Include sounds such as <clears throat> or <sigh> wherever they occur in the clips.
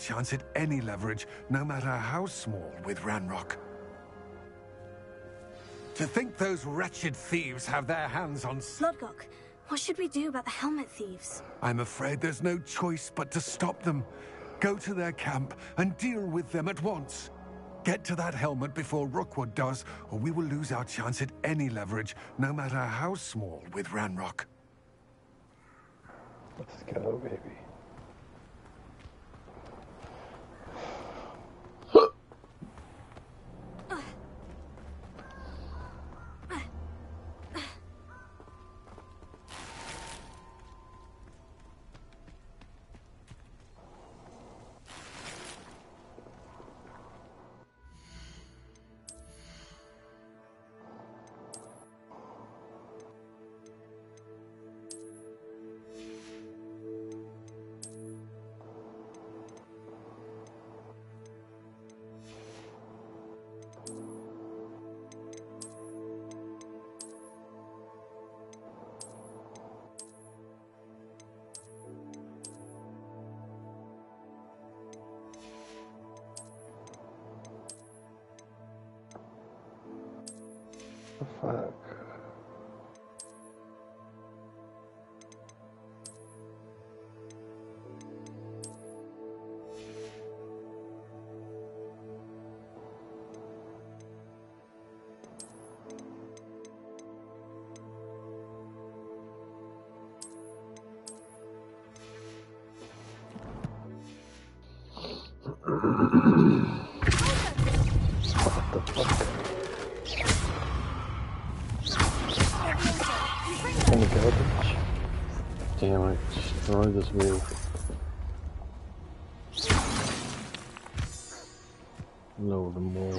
chance at any leverage, no matter how small, with Ranrock. To think those wretched thieves have their hands on... Lodgok, what should we do about the helmet thieves? I'm afraid there's no choice but to stop them. Go to their camp and deal with them at once. Get to that helmet before Rookwood does, or we will lose our chance at any leverage, no matter how small, with Ranrock. Let's go, baby. This move. Lower them more.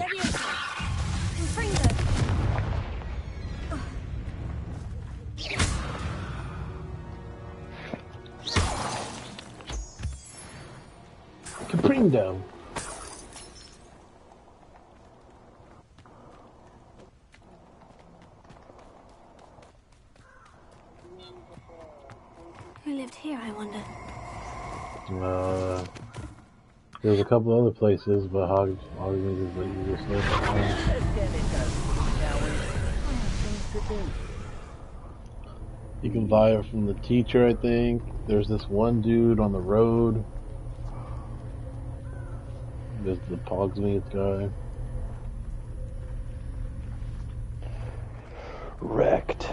Caprindo. There's a couple other places, but Hog, Hoggins is the easiest You can buy it from the teacher, I think. There's this one dude on the road. There's the Hogsmeade guy. Wrecked.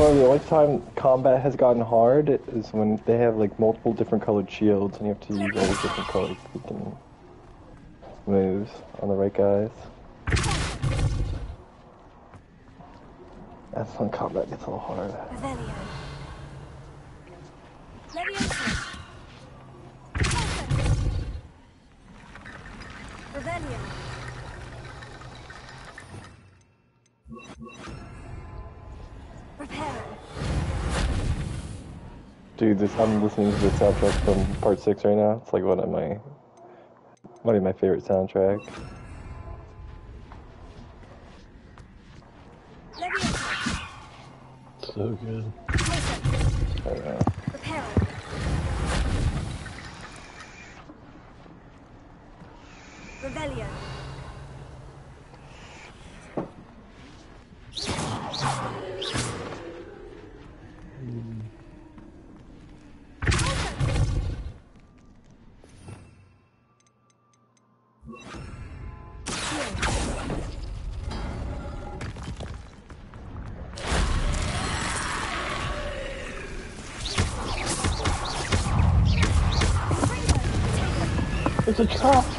the only time combat has gotten hard is when they have like multiple different colored shields and you have to use all the different colored freaking moves on the right guys. That's when combat gets a little hard. Dude, this, I'm listening to the soundtrack from Part 6 right now. It's like one of my one of my favorite soundtracks. It's a chop.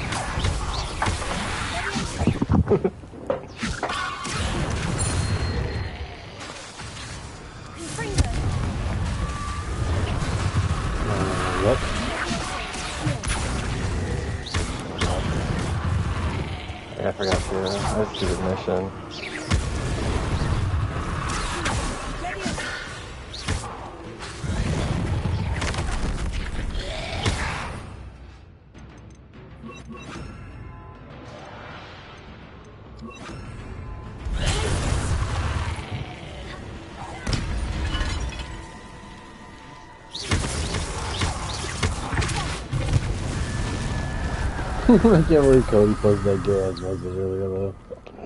<laughs> I can't believe Cody posted that gay ass message earlier though.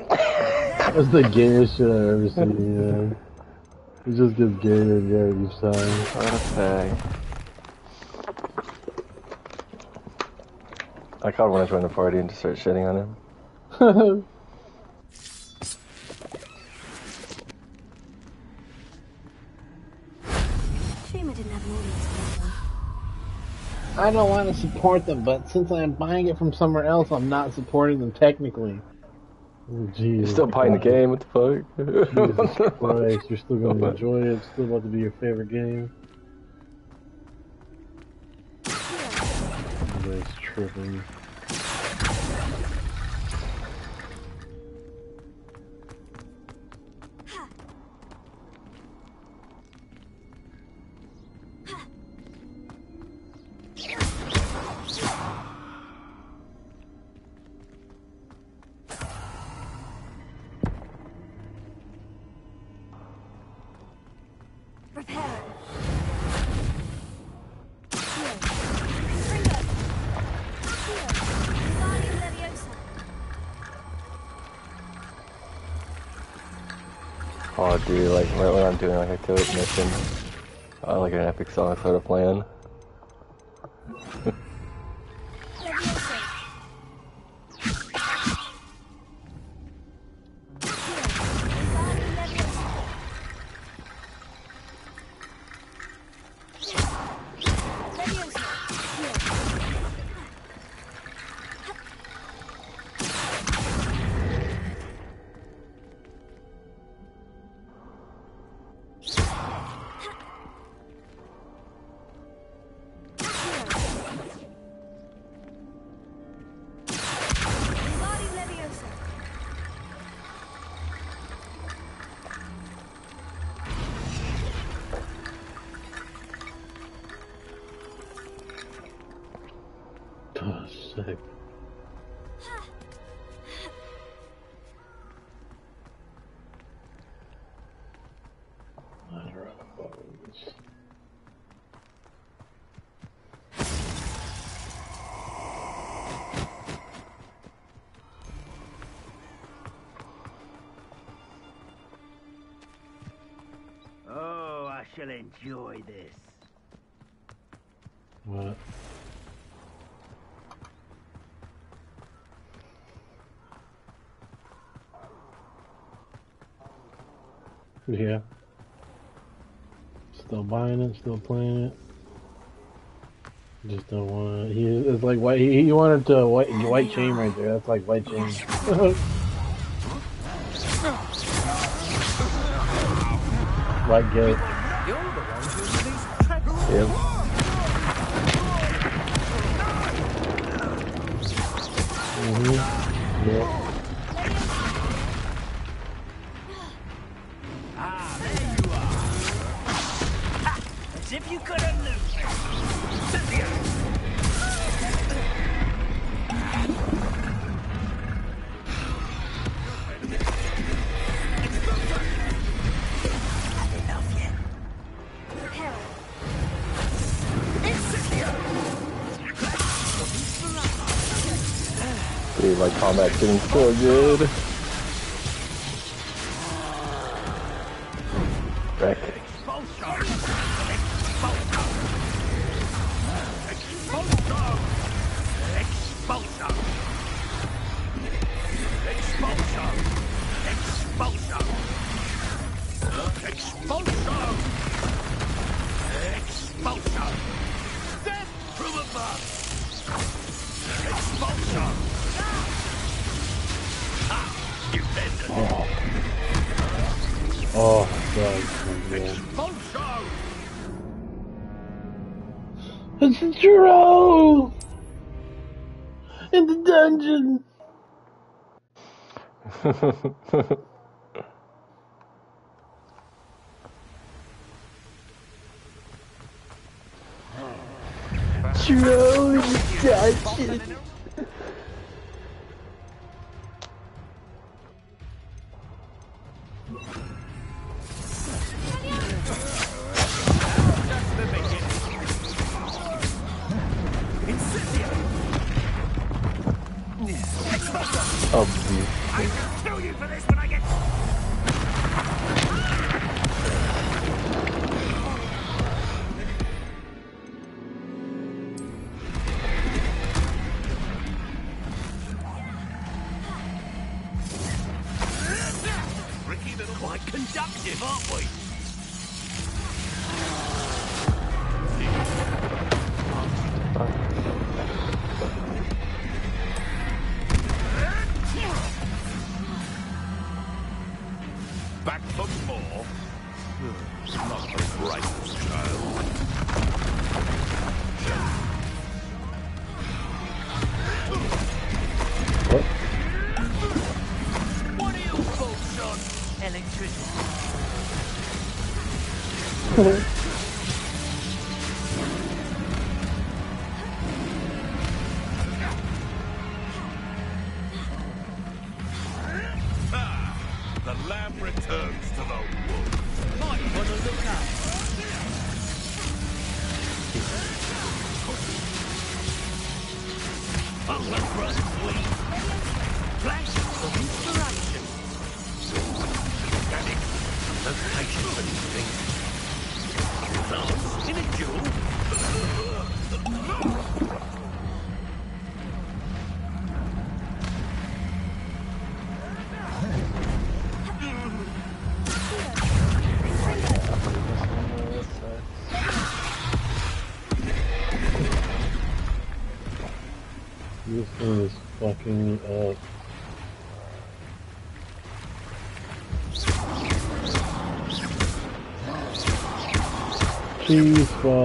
That's the gayest shit I've ever seen, man. It just gets gayer and gayer each time. What a fag. I called when I joined the party and just start shitting on him. <laughs> Shame I didn't have an I don't want to support them, but since I'm buying it from somewhere else, I'm not supporting them technically. Oh, You're Jesus still playing the game, what the Jesus fuck? <laughs> Christ, you're still gonna enjoy it. It's still about to be your favorite game. You tripping. Doing like mission, uh, like an epic song sort of playing. Yeah. Still buying it, still playing it. Just don't want. He it's like white. He, wanted to white white chain right there. That's like white chain. <laughs> white gate. Yep. Mm-hmm. Yep. So good. of. two, four. Uh,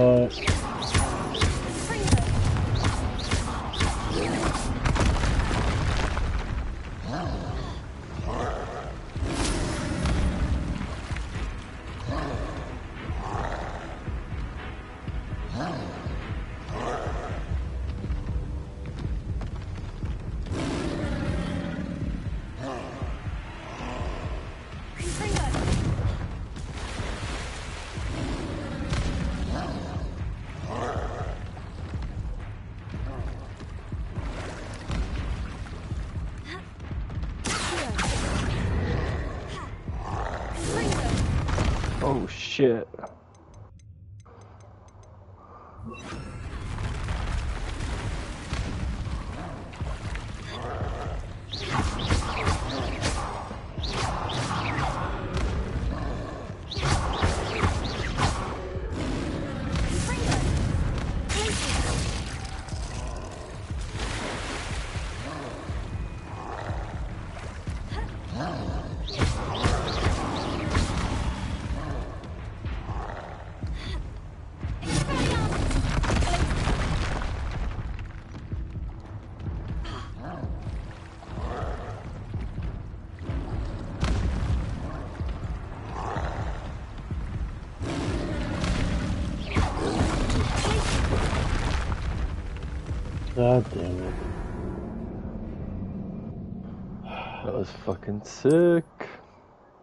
sick.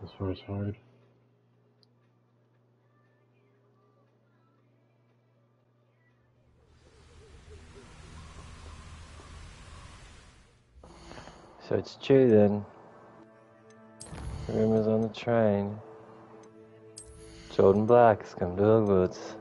This one's hard. So it's true then. Rumors on the train. Jordan Black's come to Hogwarts.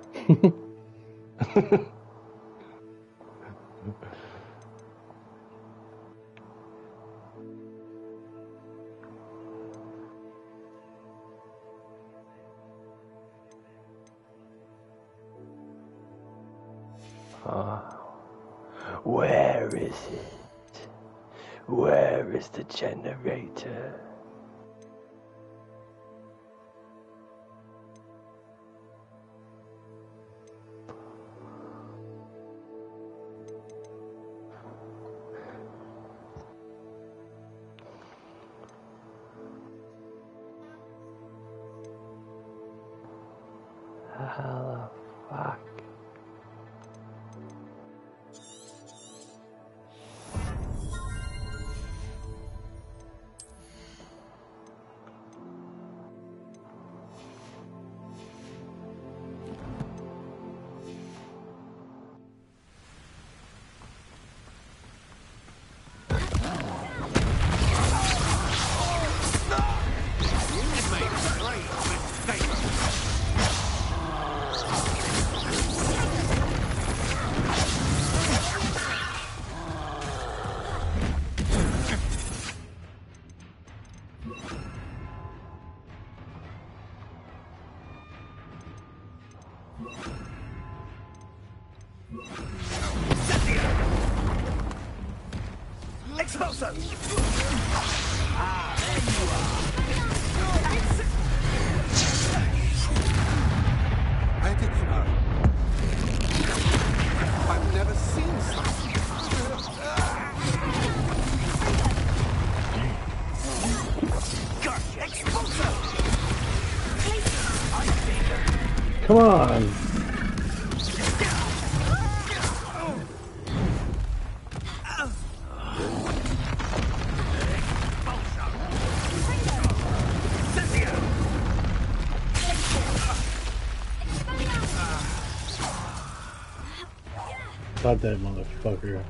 Stop that motherfucker.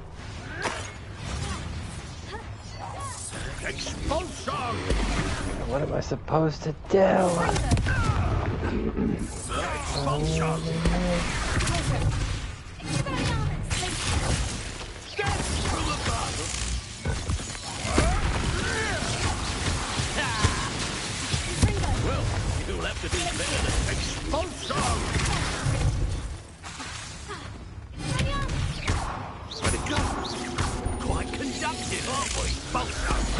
Expulso! What am I supposed to do? Well, you'll have to do better than Expulso! Quite conductive, aren't we? Expulso!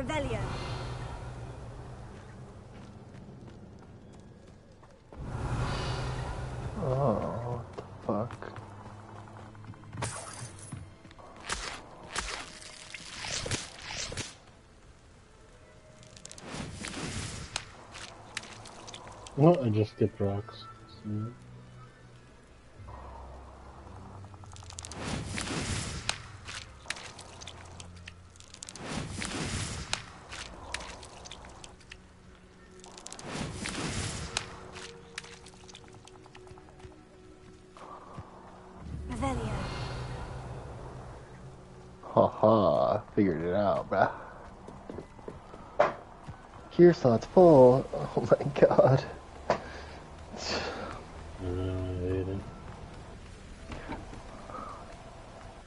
Revelio. Oh, what the fuck? Well, I just skipped rocks. So- figured it out, bruh. Gear slot's full. <laughs> Oh my god. Is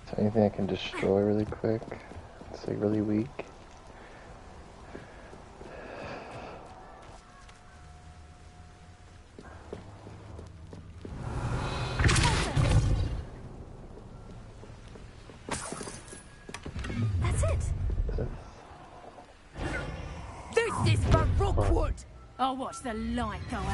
there anything I can destroy really quick? It's like really weak. The light go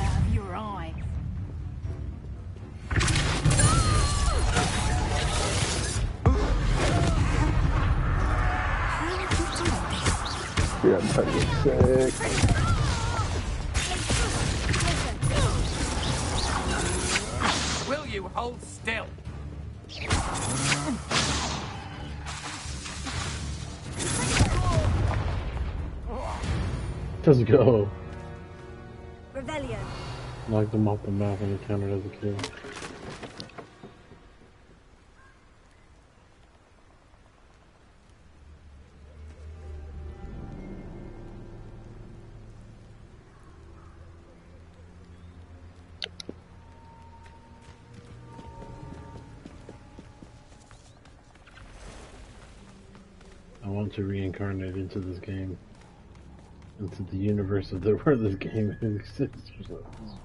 off the map and as a. I want to reincarnate into this game. Into the universe of the <laughs> where this game exists. It's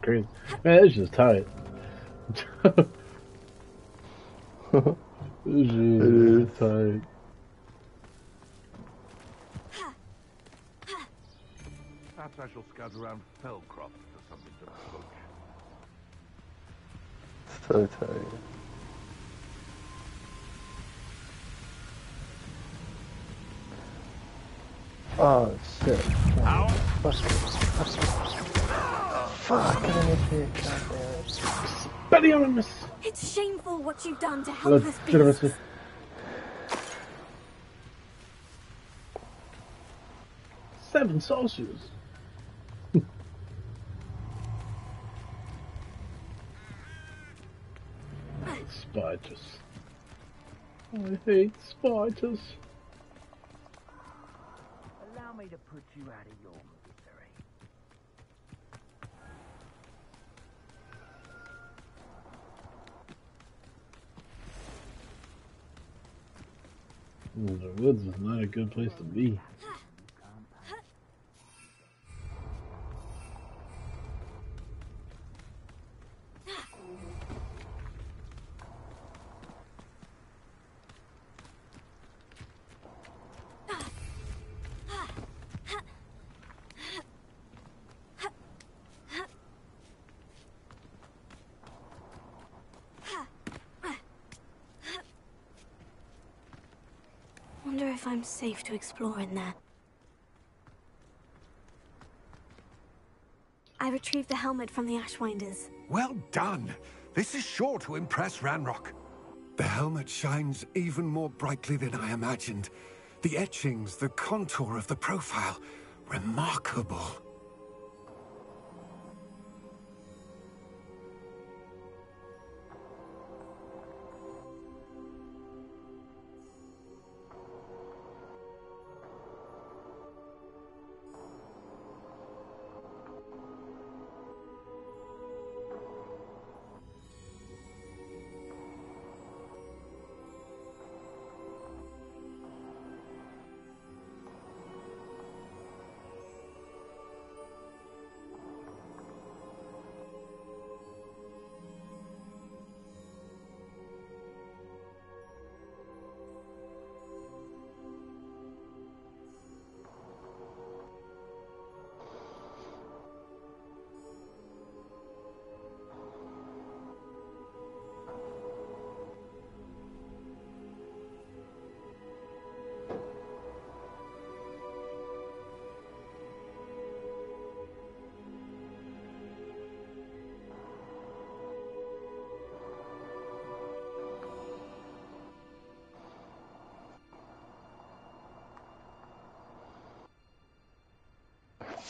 crazy. Man, it's just tight. Jeez, <laughs> it's tight. Perhaps I shall scout around Feldcroft for something to poach. So tired. Oh shit. How? Fuck. Fuck, I'm an idiot, goddamn. Expelliarmus! It's shameful what you've done to helpless beasts. Legitimacy. Seven soldiers. <laughs> spiders. I hate spiders. You out of your misery. The woods is not a good place to be. Safe to explore in there. I retrieved the helmet from the Ashwinders. Well done. This is sure to impress Ranrock. The helmet shines even more brightly than I imagined. The etchings, the contour of the profile, remarkable.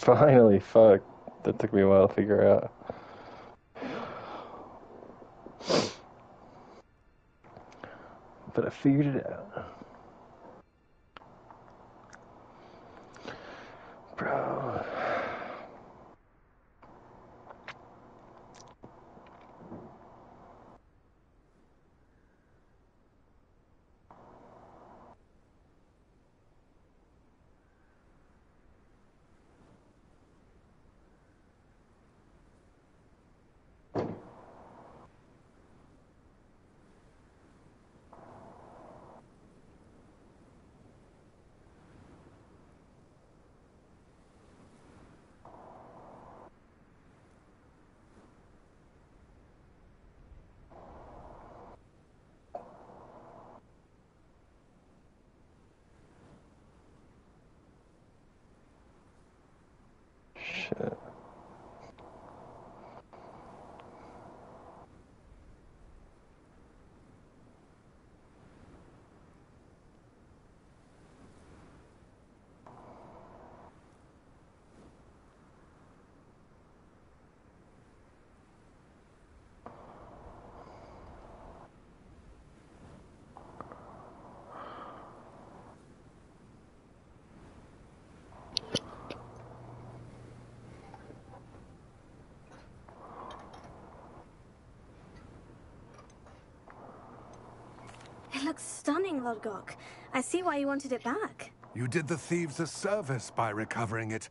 Finally, fuck. That took me a while to figure out. But I figured it out. Bro. Shit. It looks stunning, Lodgok. I see why you wanted it back. You did the thieves a service by recovering it.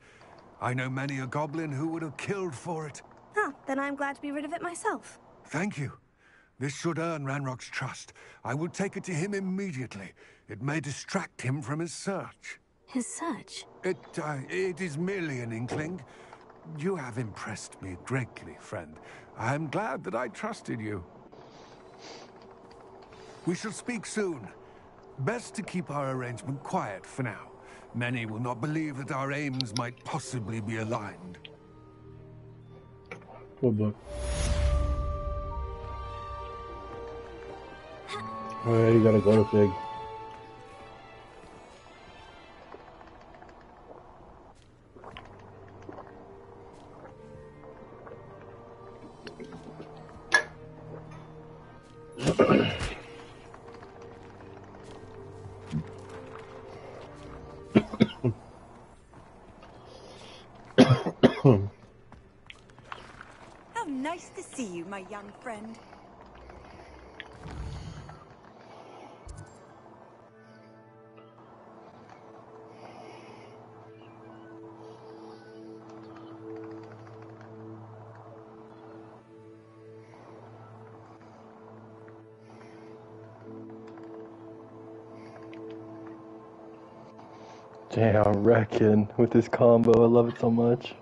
I know many a goblin who would have killed for it. Huh, then I'm glad to be rid of it myself. Thank you. This should earn Ranrock's trust. I will take it to him immediately. It may distract him from his search. His search? It, uh, it is merely an inkling. You have impressed me greatly, friend. I am glad that I trusted you. We shall speak soon. Best to keep our arrangement quiet for now. Many will not believe that our aims might possibly be aligned. What book? Oh yeah, you gotta go to Fig. Damn, wrecking with this combo. I love it so much.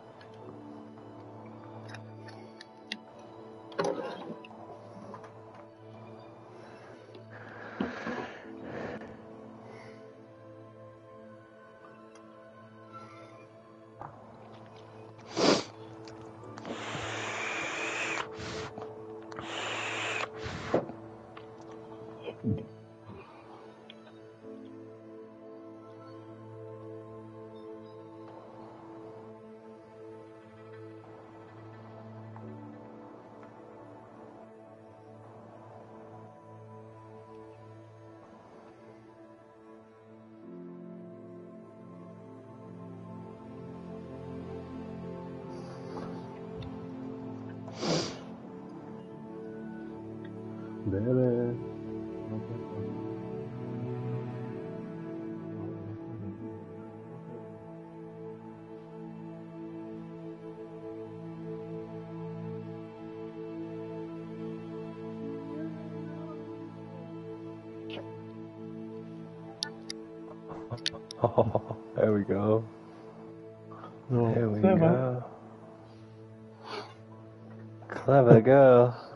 Oh, <laughs> there we go. No, There we clever. go. Clever girl.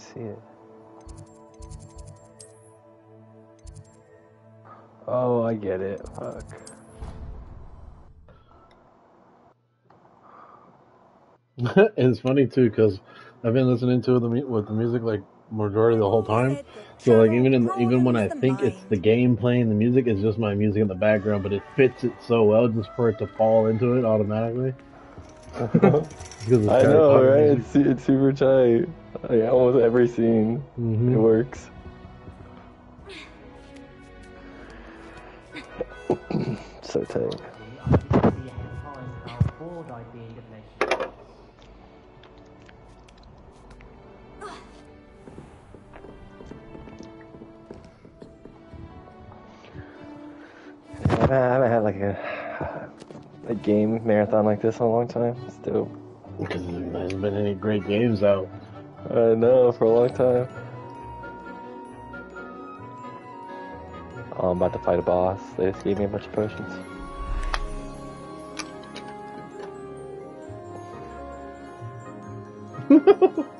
See it. Oh, I get it. Fuck. <laughs> it's funny too because I've been listening to the with the music like majority of the whole time. So like even in even when I think it's the game playing the music, is just my music in the background, but it fits it so well just for it to fall into it automatically. <laughs> <laughs> I know, right? music. It's, it's super tight. <laughs> Like, almost every scene, Mhm. it works. <coughs> so tight. I haven't, had like a a game marathon like this in a long time. Still, Because there hasn't been any great games out. I know for a long time. Oh, I'm about to fight a boss. They just gave me a bunch of potions. <laughs>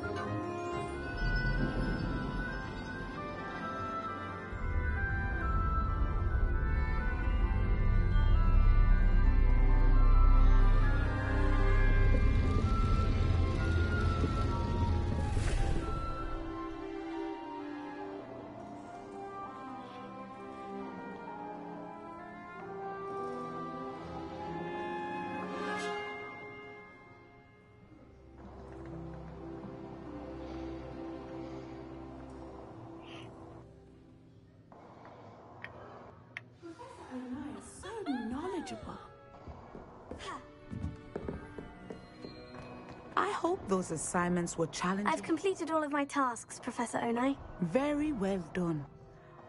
those assignments were challenging. I've completed all of my tasks, Professor Onai. Very well done.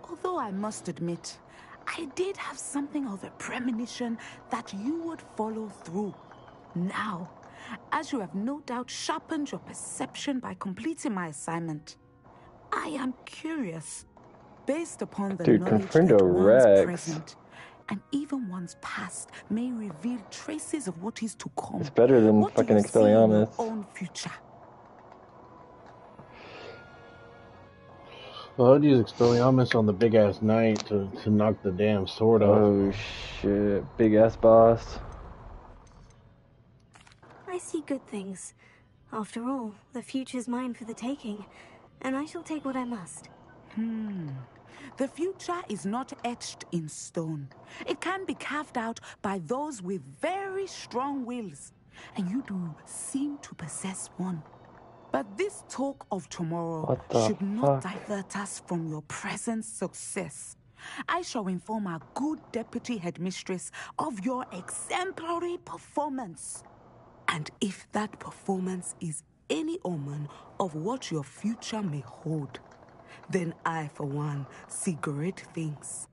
Although I must admit, I did have something of a premonition that you would follow through. Now, as you have no doubt sharpened your perception by completing my assignment, I am curious, based upon the Dude, knowledge Confringo that one's Rex. present and even one's past may reveal traces of what is to come. It's better than What do fucking you see in your Expelliarmus. own future? Well, I'd use Expelliarmus on the big ass knight to, to knock the damn sword off. Oh shit, big ass boss. I see good things. After all, the future's mine for the taking, and I shall take what I must. Hmm. The future is not etched in stone. It can be carved out by those with very strong wills, and you do seem to possess one. But this talk of tomorrow should not divert us from your present success. I shall inform our good deputy headmistress of your exemplary performance. And if that performance is any omen of what your future may hold, then I, for one, see great things.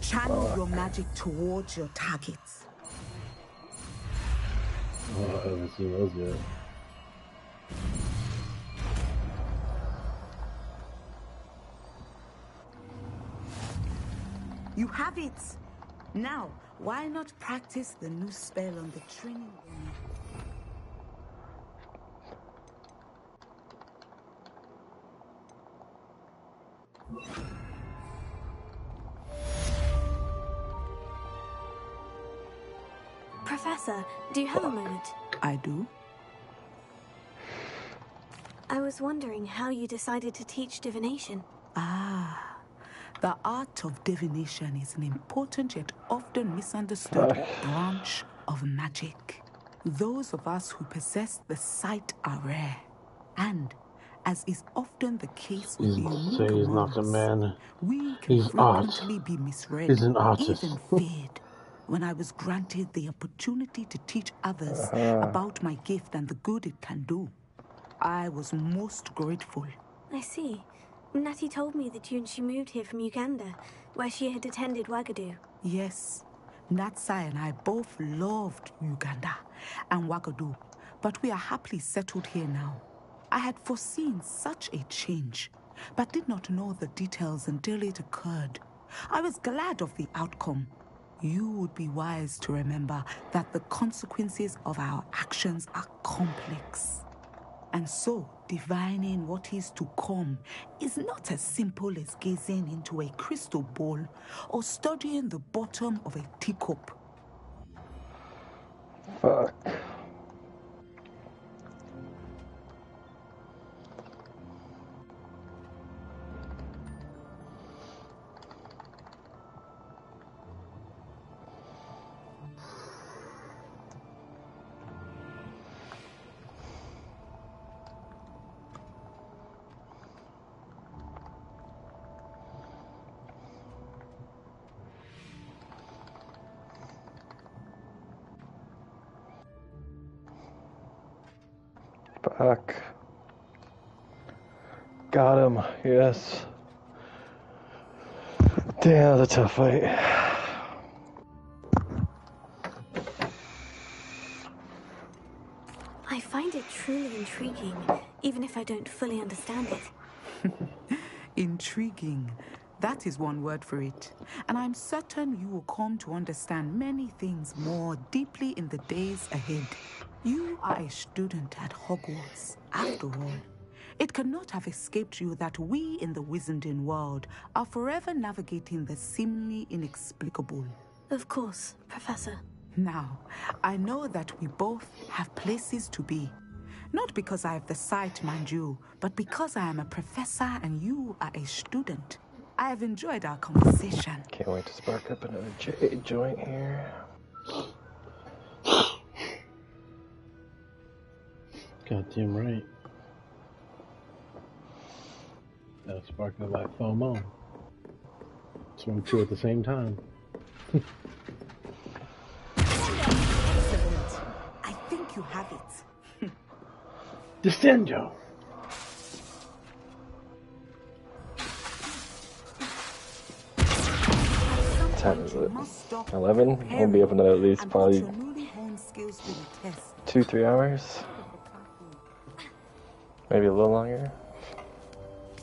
Channel your magic towards your targets. Oh, I haven't seen those yet. You have it. Now, why not practice the new spell on the training room? Professor, do you have a moment? I do. I was wondering how you decided to teach divination. Ah, the art of divination is an important yet often misunderstood <laughs> branch of magic. Those of us who possess the sight are rare, and as is often the case with He's, the unique say he's not a man. we can He's art. frequently be misread, He's an artist. even feared. When I was granted the opportunity to teach others Uh-huh. about my gift and the good it can do, I was most grateful. I see. Natty told me that you and she moved here from Uganda, where she had attended Wagadu. Yes, Natsai and I both loved Uganda and Wagadu, but we are happily settled here now. I had foreseen such a change, but did not know the details until it occurred. I was glad of the outcome. You would be wise to remember that the consequences of our actions are complex. And so, divining what is to come is not as simple as gazing into a crystal ball or studying the bottom of a teacup. Fuck. Yes. Damn, that's a tough fight. I find it truly intriguing, even if I don't fully understand it. <laughs> Intriguing. That is one word for it. And I'm certain you will come to understand many things more deeply in the days ahead. You are a student at Hogwarts, after all. It cannot have escaped you that we in the Wizarding world are forever navigating the seemingly inexplicable. Of course, Professor. Now, I know that we both have places to be. Not because I have the sight, mind you, but because I am a professor and you are a student. I have enjoyed our conversation. Can't wait to spark up another jade joint here. Goddamn right. Gotta spark up like FOMO. Swim two at the same time. Excellent. I think you have it. <laughs> Descendo! What time is it? 11? We'll be up another at least probably Newly honed skills to the test. two, three hours. Maybe a little longer.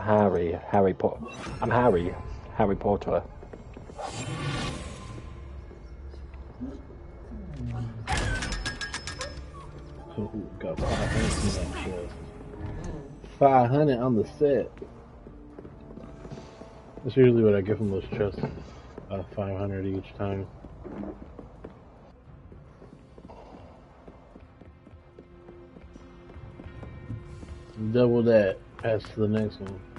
Harry. Harry Potter. I'm Harry. Harry Potter. Ooh, got 500 in that chest. 500 on the set. That's usually what I give from those chests. Uh, 500 each time. Double that. To the next one.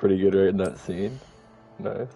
Pretty good right in that scene. Nice.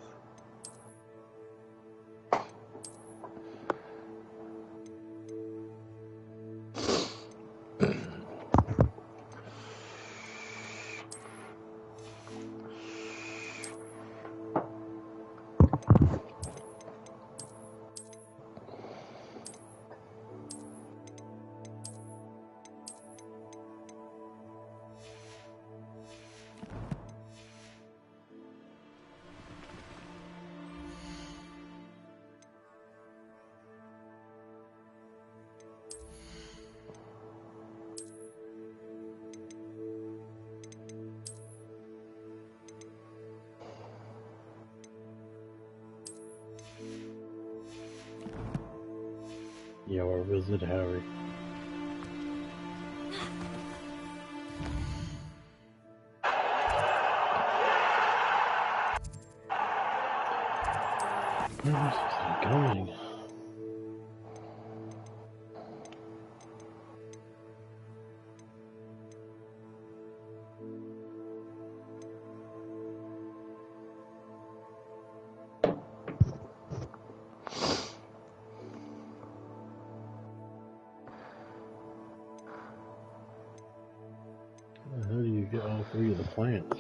All three of the plants?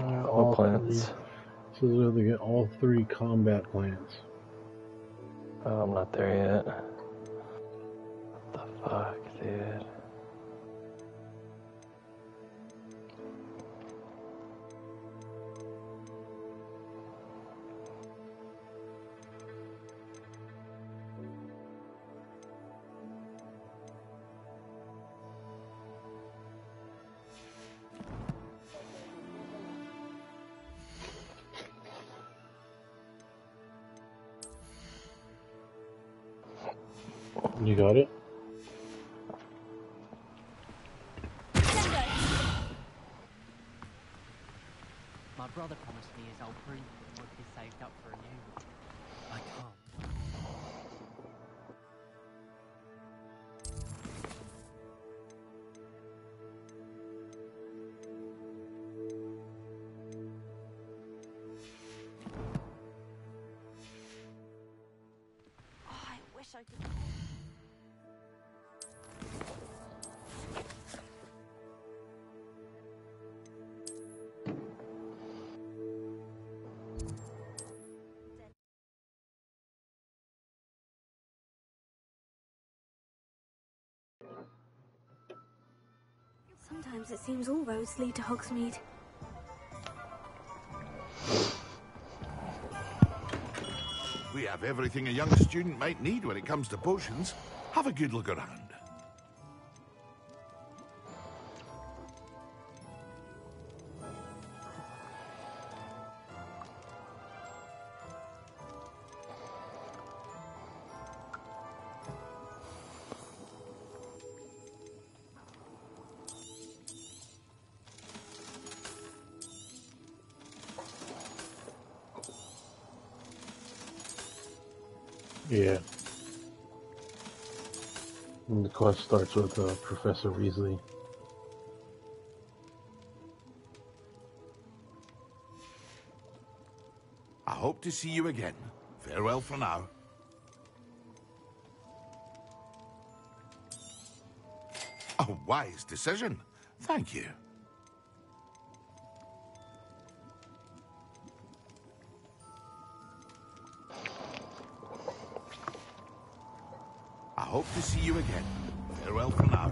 Uh, All plants. three- So they have to get all three combat plants. Oh, I'm not there yet. It seems all roads lead to Hogsmeade. We have everything a young student might need when it comes to potions. Have a good look around. Starts with uh, Professor Weasley. I hope to see you again. Farewell for now. A wise decision. Thank you. I hope to see you again. Farewell for now.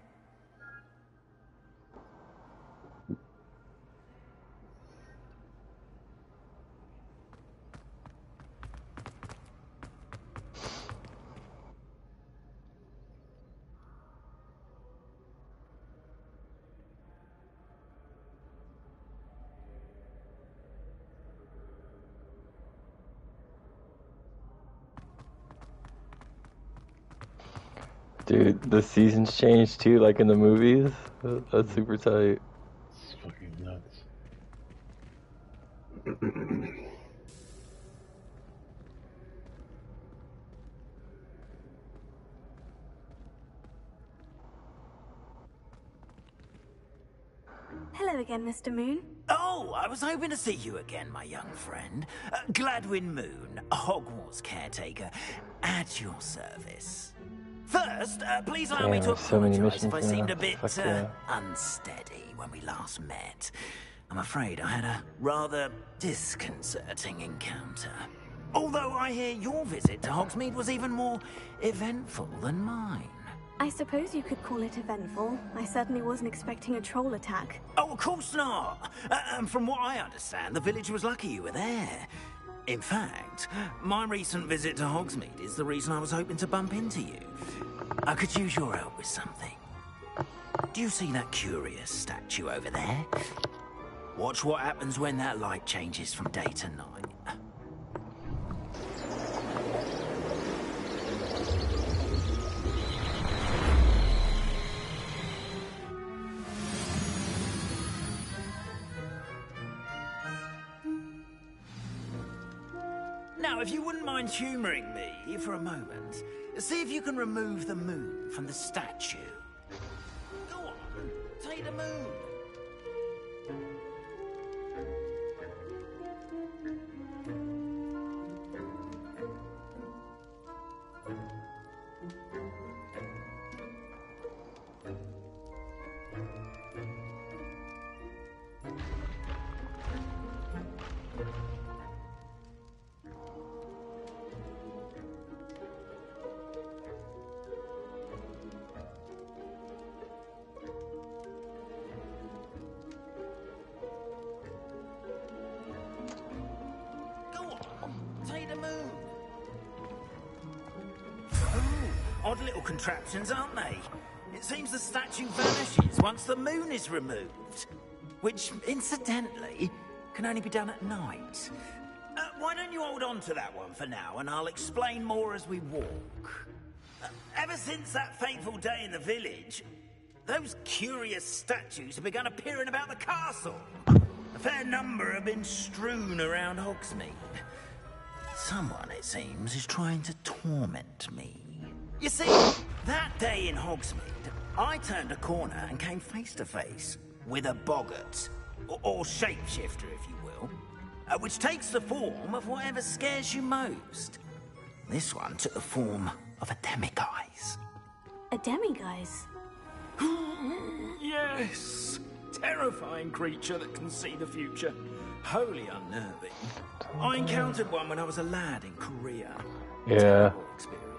Dude, the seasons change too, like in the movies. That's super tight. It's fucking nuts. Hello again, Mr. Moon. Oh, I was hoping to see you again, my young friend. Uh, Gladwin Moon, Hogwarts caretaker, at your service. First, uh, please allow me Damn, to so apologize if I seemed a bit Fuck uh, yeah. unsteady when we last met. I'm afraid I had a rather disconcerting encounter. Although I hear your visit to Hogsmeade was even more eventful than mine. I suppose you could call it eventful. I certainly wasn't expecting a troll attack. Oh, of course not. Uh, and from what I understand, the village was lucky you were there. In fact, my recent visit to Hogsmeade is the reason I was hoping to bump into you. I could use your help with something. Do you see that curious statue over there? Watch what happens when that light changes from day to night. If you wouldn't mind humouring me for a moment, see if you can remove the moon from the statue. Go on, take the moon. Contraptions, aren't they? It seems the statue vanishes once the moon is removed. Which, incidentally, can only be done at night. Uh, why don't you hold on to that one for now, and I'll explain more as we walk. Uh, ever since that fateful day in the village, those curious statues have begun appearing about the castle. A fair number have been strewn around Hogsmeade. Someone, it seems, is trying to torment me. You see, that day in Hogsmeade, I turned a corner and came face to face with a boggart, or, or shapeshifter, if you will, uh, which takes the form of whatever scares you most. This one took the form of a demiguise. A demiguise? <gasps> yes! Terrifying creature that can see the future. Wholly unnerving. I encountered one when I was a lad in Korea. Yeah. Terrible experience.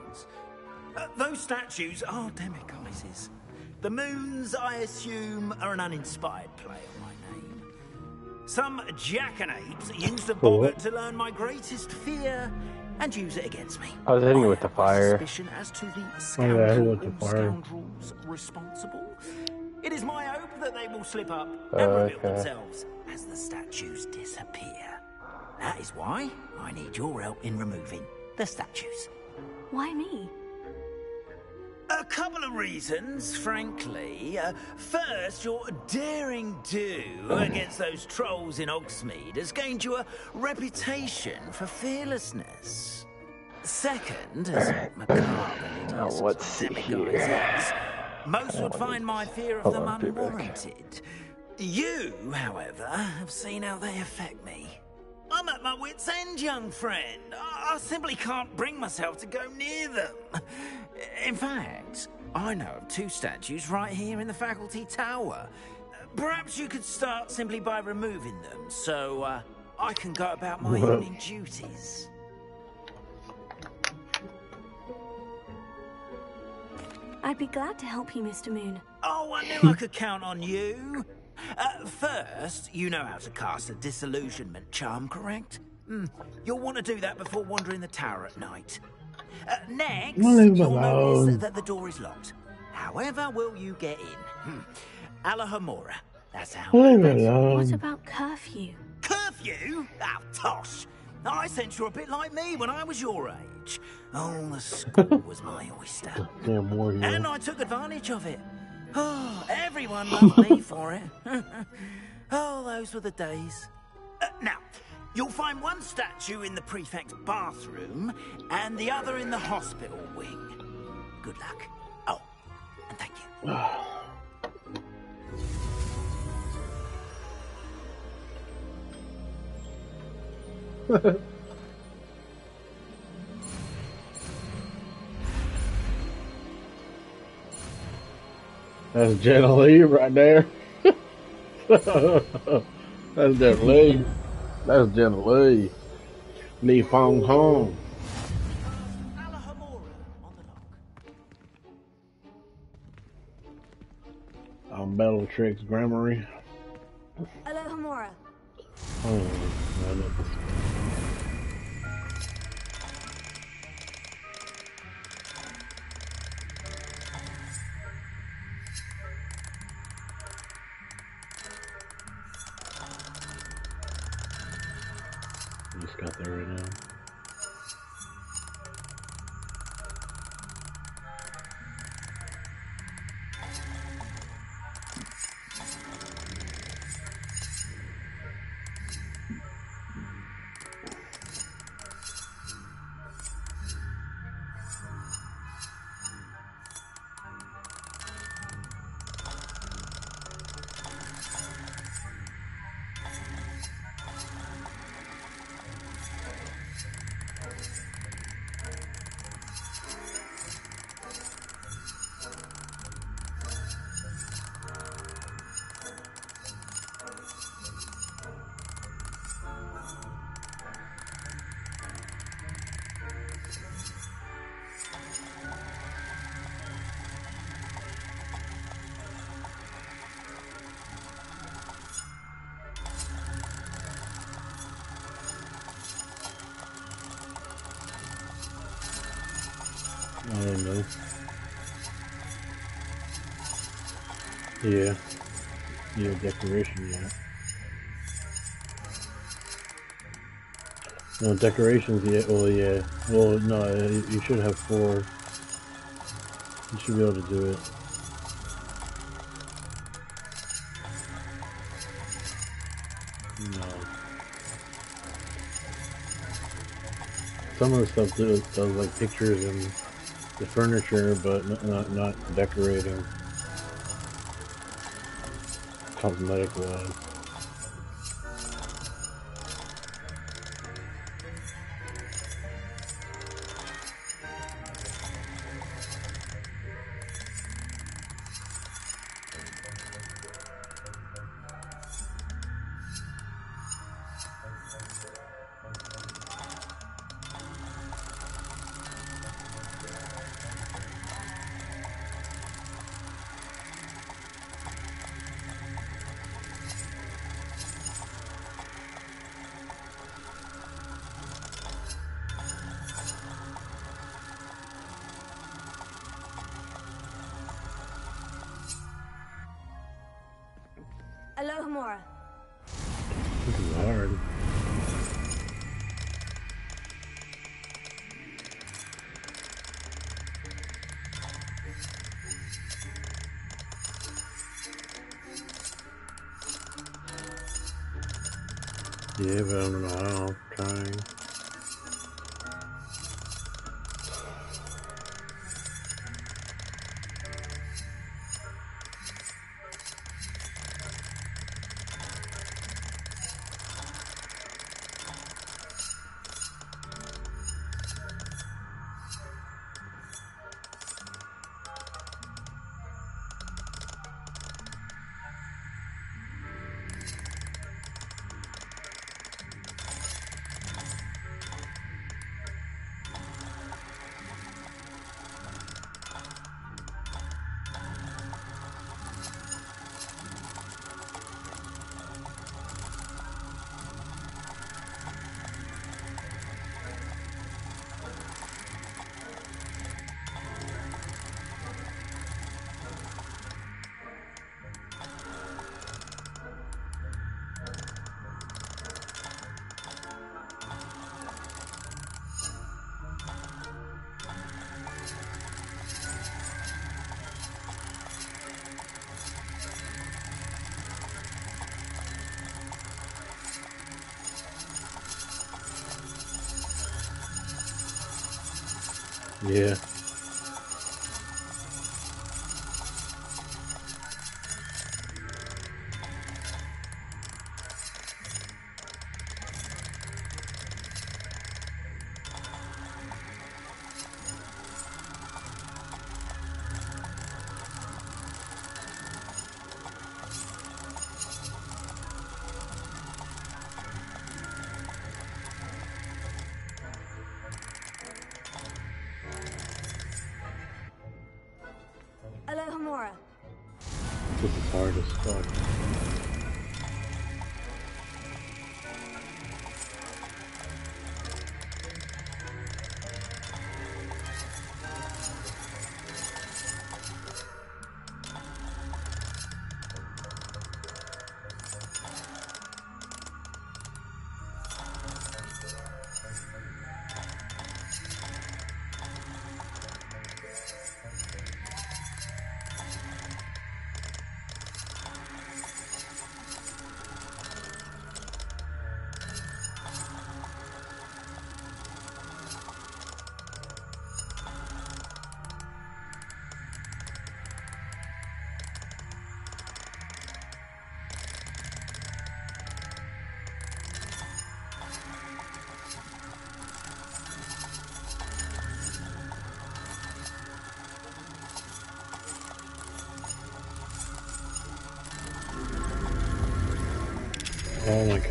Uh, those statues are demiguises. The moons, I assume, are an uninspired play on my name. Some jackanapes used a boggart to learn my greatest fear and use it against me. I was hitting it with the fire. Suspicion as to the Oh yeah, the scoundrels responsible. It is my hope that they will slip up and Oh, reveal okay. themselves as the statues disappear. That is why I need your help in removing the statues. Why me? A couple of reasons, frankly. Uh, first, your daring do against those trolls in Hogsmeade has gained you a reputation for fearlessness. Second, as macabre and Now let's see demiguise here. is, most would find my fear of them on, be back. unwarranted. You, however, have seen how they affect me. I'm at my wit's end, young friend. I, I simply can't bring myself to go near them. In fact, I know of two statues right here in the faculty tower. Perhaps you could start simply by removing them so uh, I can go about my What? evening duties. I'd be glad to help you, Mr. Moon. Oh, I knew I could count on you. Uh, first, you know how to cast a disillusionment charm, correct? Hmm. You'll want to do that before wandering the tower at night. Uh, next, Leave you'll alone. notice that the door is locked. However, will you get in? Hmm. Alohomora. That's how. Leave it What about curfew? Curfew? Oh, tosh. I sense you're a bit like me when I was your age. Oh, the school <laughs> was my oyster. Damn war And. I took advantage of it. Oh, <sighs> everyone loved me for it. <laughs> oh, those were the days. Uh, now, you'll find one statue in the prefect's bathroom and the other in the hospital wing. Good luck. Oh, and thank you. <laughs> That's Jenna Lee right there. <laughs> That's Jenna Lee. That's Jenna Lee. Lee Fong Hong. Alohomora on the lock. I'm Bellatrix Grammary. Alohomora. Oh, I don't know. Yeah. Yeah, decoration, yeah. No decorations yet. Well, yeah. Well, no, you you should have four. You should be able to do it. No. Some of the stuff does, does like pictures and the furniture, but not not decorating. Cosmetic wise.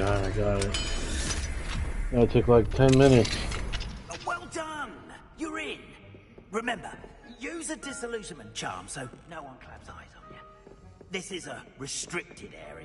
God, I got it. That took like 10 minutes. Uh, well done! You're in! Remember, use a disillusionment charm so no one claps eyes on you. This is a restricted area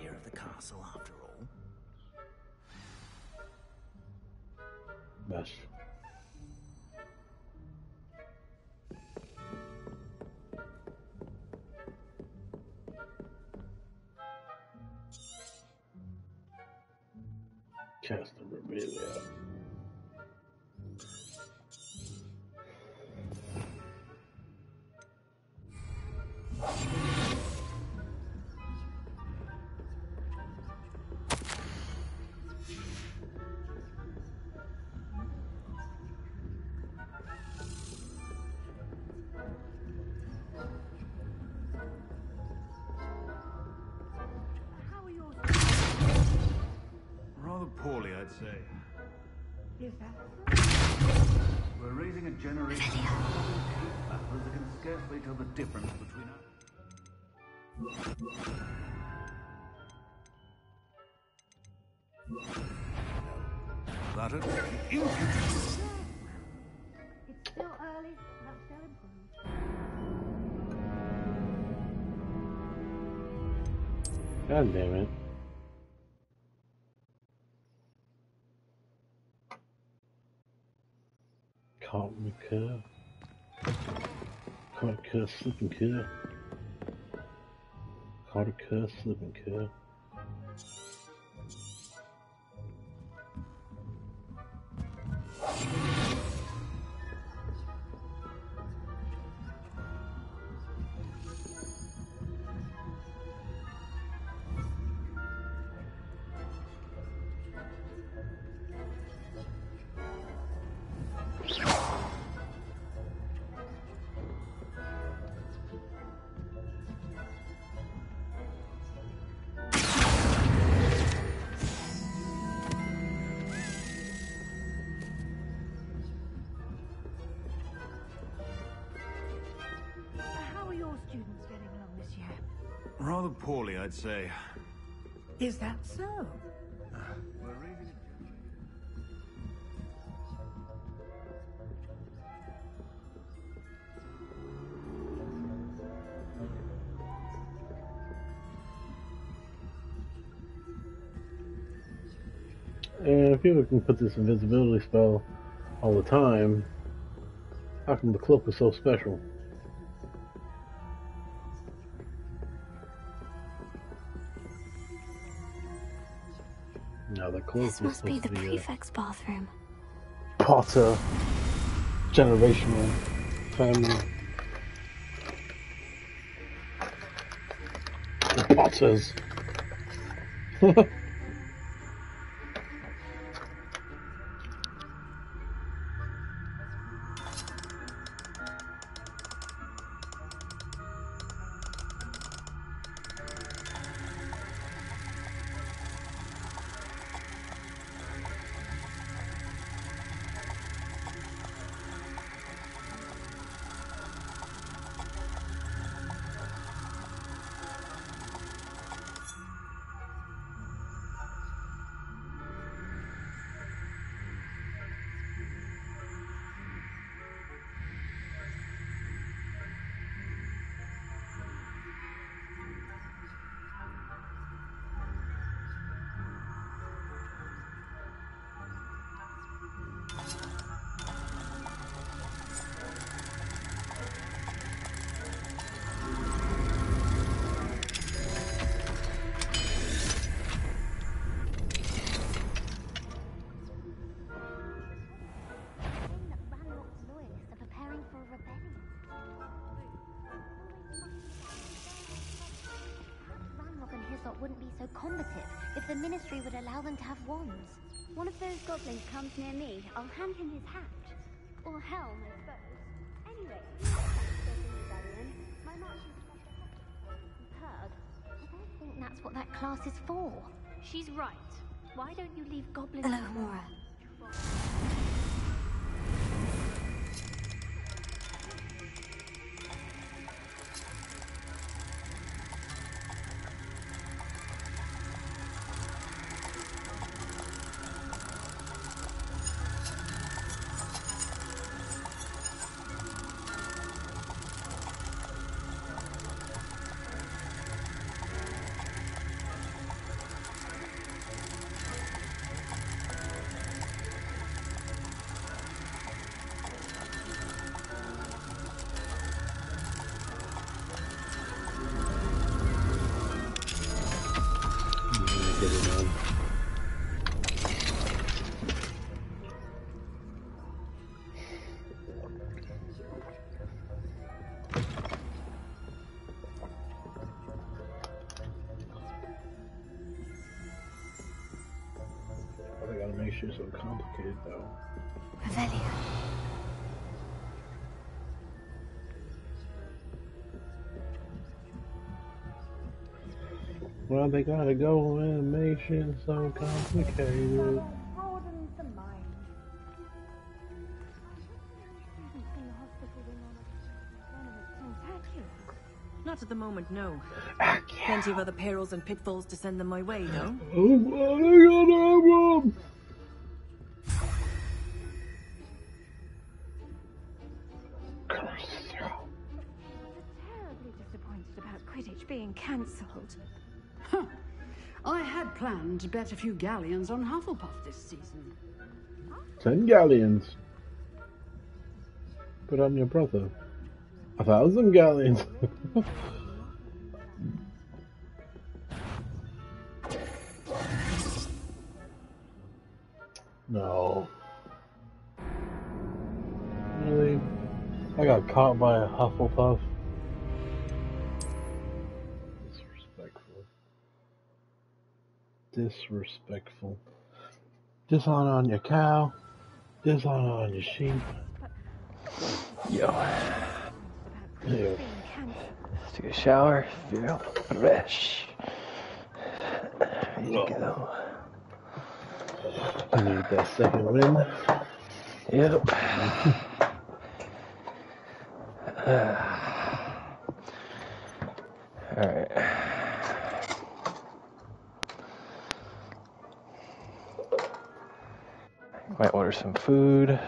say. Is that We're raising a generation of battlers that can scarcely tell the difference between us. That it? It's still early, but still improved. God damn it. Caught me cur. Caught a cur slipping cur. Caught a cur slipping I'd say. Is that so? We're raising And if people can put this invisibility spell all the time, how come the cloak is so special? This must be the to be a prefect's bathroom. Potter generational family. The Potters. <laughs> One of those goblins comes near me, I'll hand him his hat. Or helm, I suppose. Anyway, you know that goblin. My Purg, I don't think that's what that class is for. She's right. Why don't you leave goblins Hello? Mora. issues are complicated, though. Well, they gotta go animation so complicated. Not at the moment, no. Plenty of other perils and pitfalls to send them my way, though. Oh, my God, bet a few galleons on Hufflepuff this season. Ten galleons. But I'm your brother. A thousand galleons. <laughs> no. Really? I got caught by a Hufflepuff. Disrespectful. Dishonor on your cow. Dishonor on your sheep. Yo. Ew. Let's take a shower. Feel fresh. There you go. I need that second wind. Yep. <laughs> <sighs> Alright. Might order some food.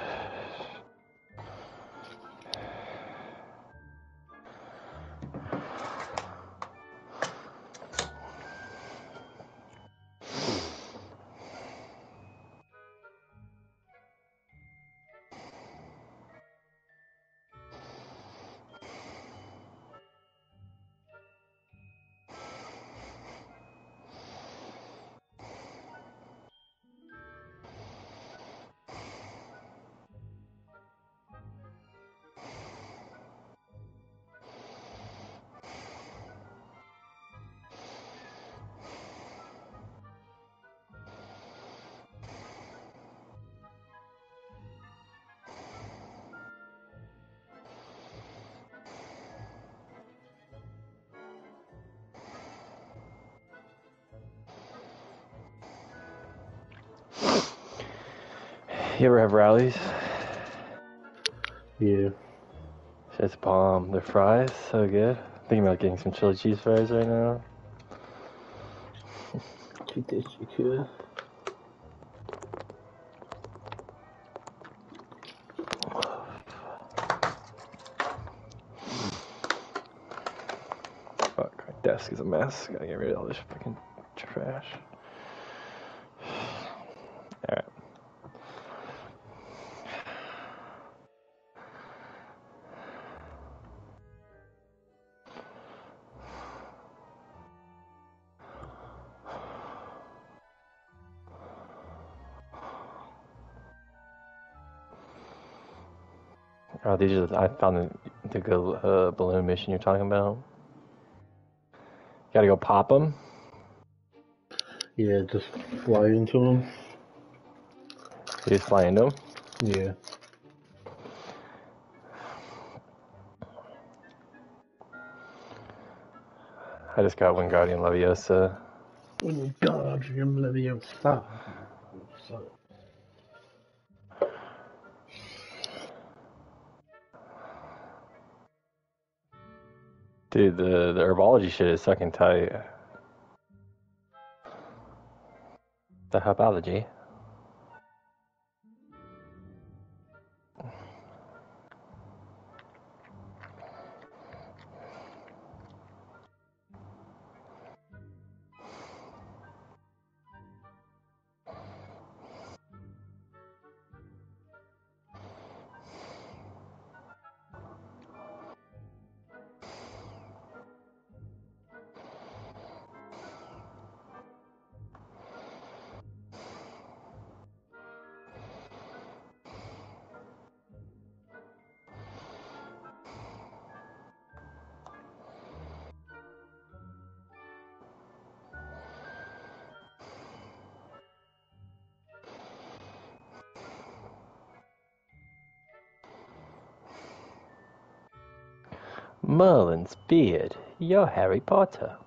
You ever have Rally's? Yeah. It's bomb. Their fries, so good. Thinking about getting some chili cheese fries right now. <laughs> You did, you could. Fuck, my desk is a mess. Gotta get rid of all this fucking trash. These are. the- I found the, the good uh, balloon mission you're talking about. Gotta go pop them. Yeah, just fly into them. You just fly into them. Yeah. I just got Wingardium Leviosa. When you dodge your Leviosa. So, Dude, the the herbology shit is sucking tight. The herbology. Harry, Harry Potter.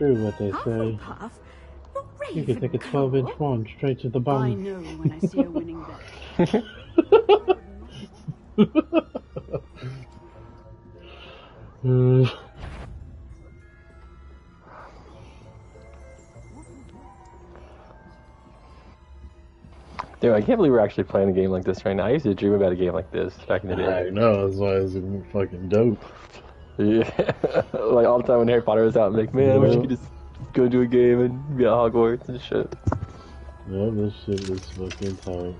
True what they say. You can take a 12 inch one straight to the I bum. know when I see a winning bet. <laughs> Dude, I can't believe we're actually playing a game like this right now. I used to dream about a game like this back in the day. I know, that's why it's fucking dope. Yeah, <laughs> like all the time when Harry Potter was out, I'm like, man, I wish you could just go do a game and be at Hogwarts and shit. Yeah, this shit is fucking tight.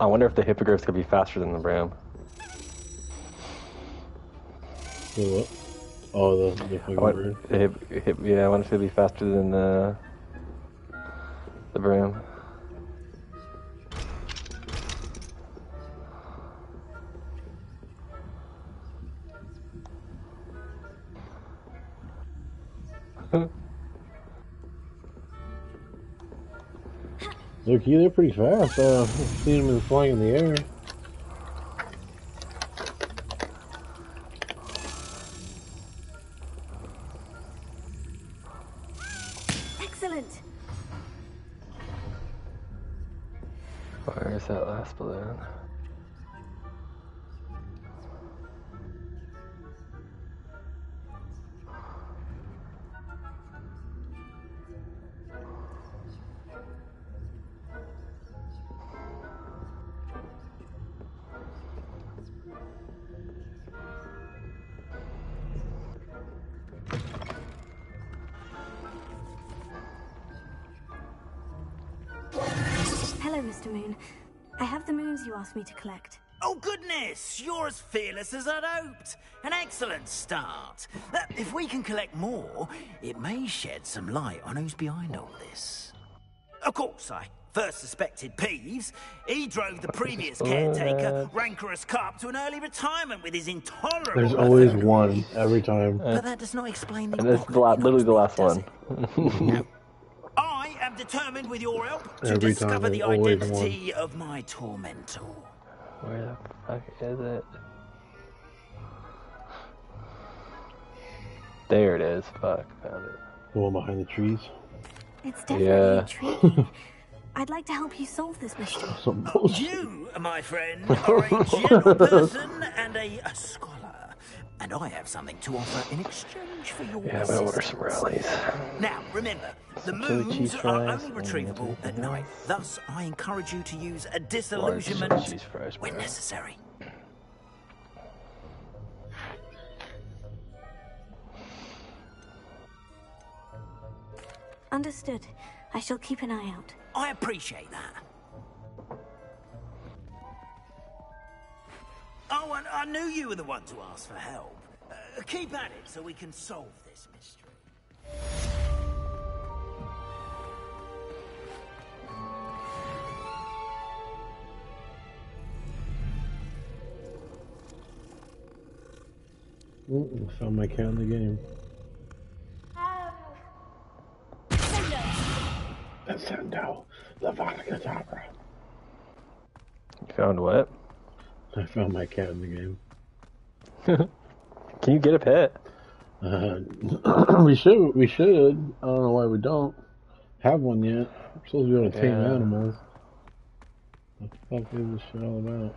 I wonder if the hippogriffs could be faster than the Bram. The what? Oh, the, the fucking want, bird. the hip, hip, yeah, I wonder if it'd be faster than the the Bram. Look, they're pretty fast. Uh, I've seen them flying in the air. As as I'd hoped. An excellent start. Uh, if we can collect more, it may shed some light on who's behind all this. Of course, I first suspected Peeves. He drove the previous caretaker, Rancorous Carp, to an early retirement with his intolerable. There's always one every time. But that does not explain the And this is the la- literally the last one. <laughs> I am determined with your help to Every discover the there's always identity of my tormentor. Where the fuck is it? There it is. Fuck, found it. The one behind the trees. It's definitely Yeah. intriguing. <laughs> I'd like to help you solve this mystery. Some bullshit. You, my friend, are a gentle person and a, a scholar. And I have something to offer in exchange for your Yeah, I'm order some Rally's. Now, remember, the Some moons cheese are only retrievable at night. Thus, I encourage you to use a disillusionment cheese fries, when bro. necessary. Understood. I shall keep an eye out. I appreciate that. Oh, and I knew you were the one to ask for help. Uh, keep at it so we can solve this mystery. Ooh, found my cat in the game. Ascendo, Lavada Kedavra. You found what? I found my cat in the game. <laughs> Can you get a pet? Uh, <clears throat> we should. We should. I don't know why we don't have one yet. We're supposed to be able to tame Yeah. animals. What the fuck is this shit all about?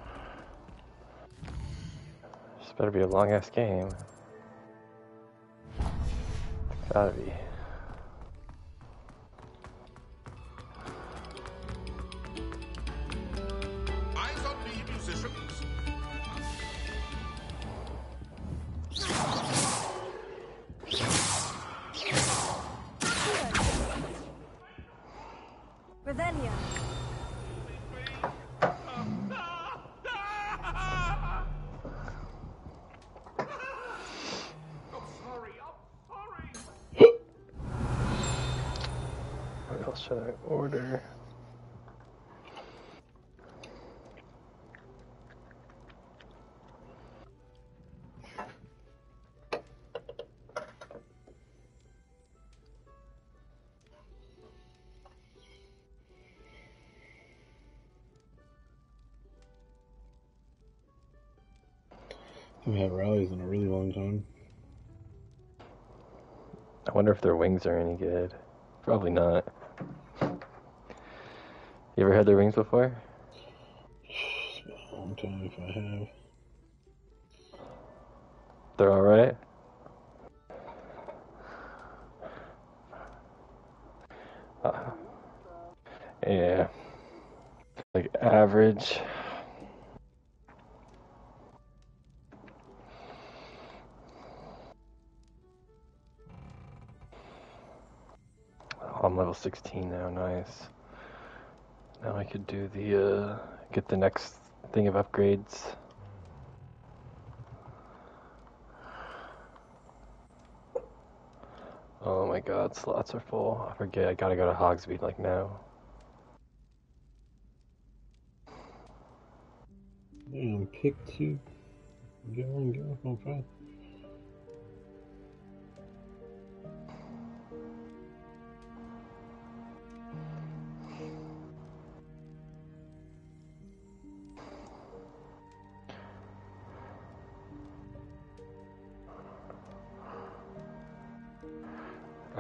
This better be a long ass game. It's gotta be. In a really long time. I wonder if their wings are any good. Probably not. You ever had their wings before? It's been a long time if I have. They're alright? Uh, yeah. Like average. Level 16 now, nice. Now I could do the, uh, get the next thing of upgrades. Oh my god, slots are full. I forget, I gotta go to Hogsmeade like now. Damn, pick two. Go on, go. Fine.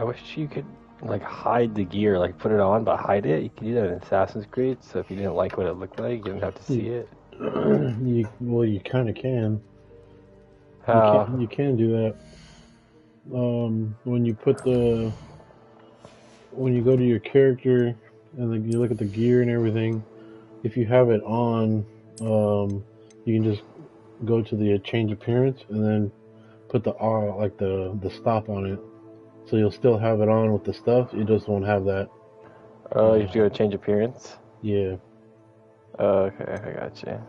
I wish you could like hide the gear, like put it on but hide it. You could do that in Assassin's Creed, so if you didn't like what it looked like, you didn't have to see it. <clears throat> you, well, you kind of can. How? You can, you can do that. Um, when you put the when you go to your character and then you look at the gear and everything, if you have it on, um, you can just go to the change appearance and then put the R like the the stop on it. So you'll still have it on with the stuff. You just won't have that. Oh, you have to go change appearance? Yeah. Oh, okay, I got you.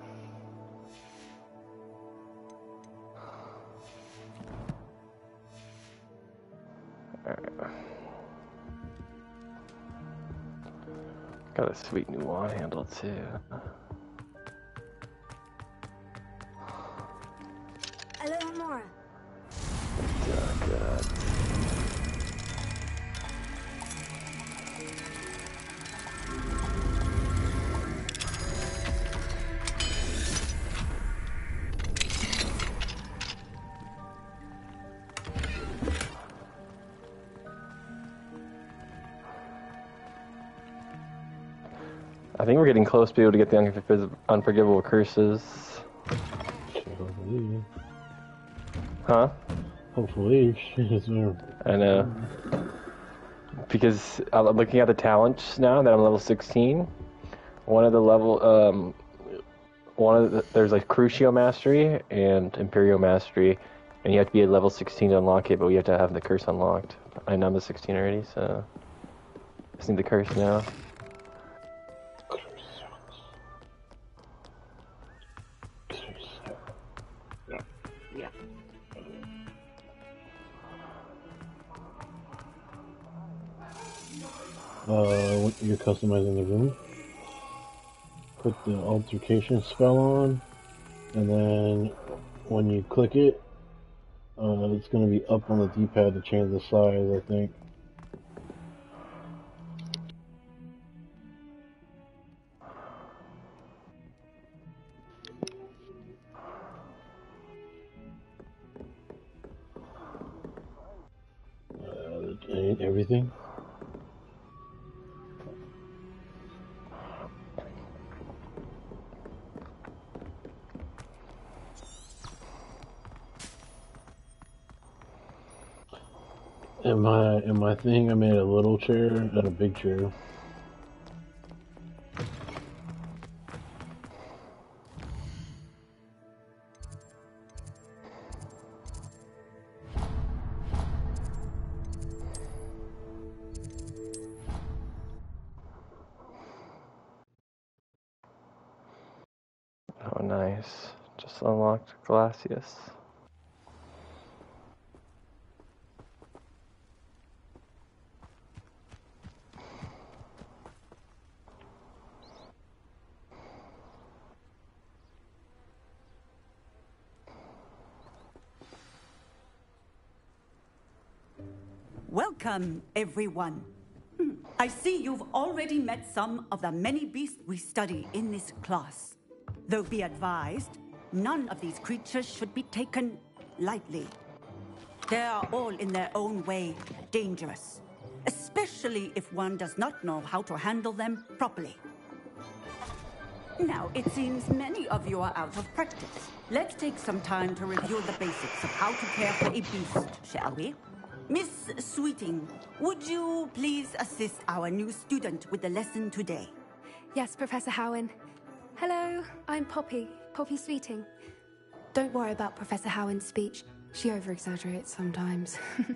Got a sweet new wand handle too. Close to be able to get the unforgiv- unforgivable curses. Hopefully. Huh? Hopefully. I know. Because I'm looking at the talents now that I'm level 16. One of the level, um, one of the, there's like Crucio Mastery and Imperio Mastery, and you have to be at level 16 to unlock it, but we have to have the curse unlocked. I know I'm at 16 already, so just need the curse now. You're customizing the room. Put the Alteration spell on, and then when you click it, uh, it's gonna be up on the D-pad to change the size. I think. Thing, I made a little chair and a big chair. Oh, nice. Just unlocked Glacius. Welcome, everyone. I see you've already met some of the many beasts we study in this class. Though be advised, none of these creatures should be taken lightly. They are all in their own way dangerous, especially if one does not know how to handle them properly. Now, it seems many of you are out of practice. Let's take some time to review the basics of how to care for a beast, shall we? Miss Sweeting, would you please assist our new student with the lesson today? Yes, Professor Howin. Hello, I'm Poppy, Poppy Sweeting. Don't worry about Professor Howin's speech. She over-exaggerates sometimes. <laughs>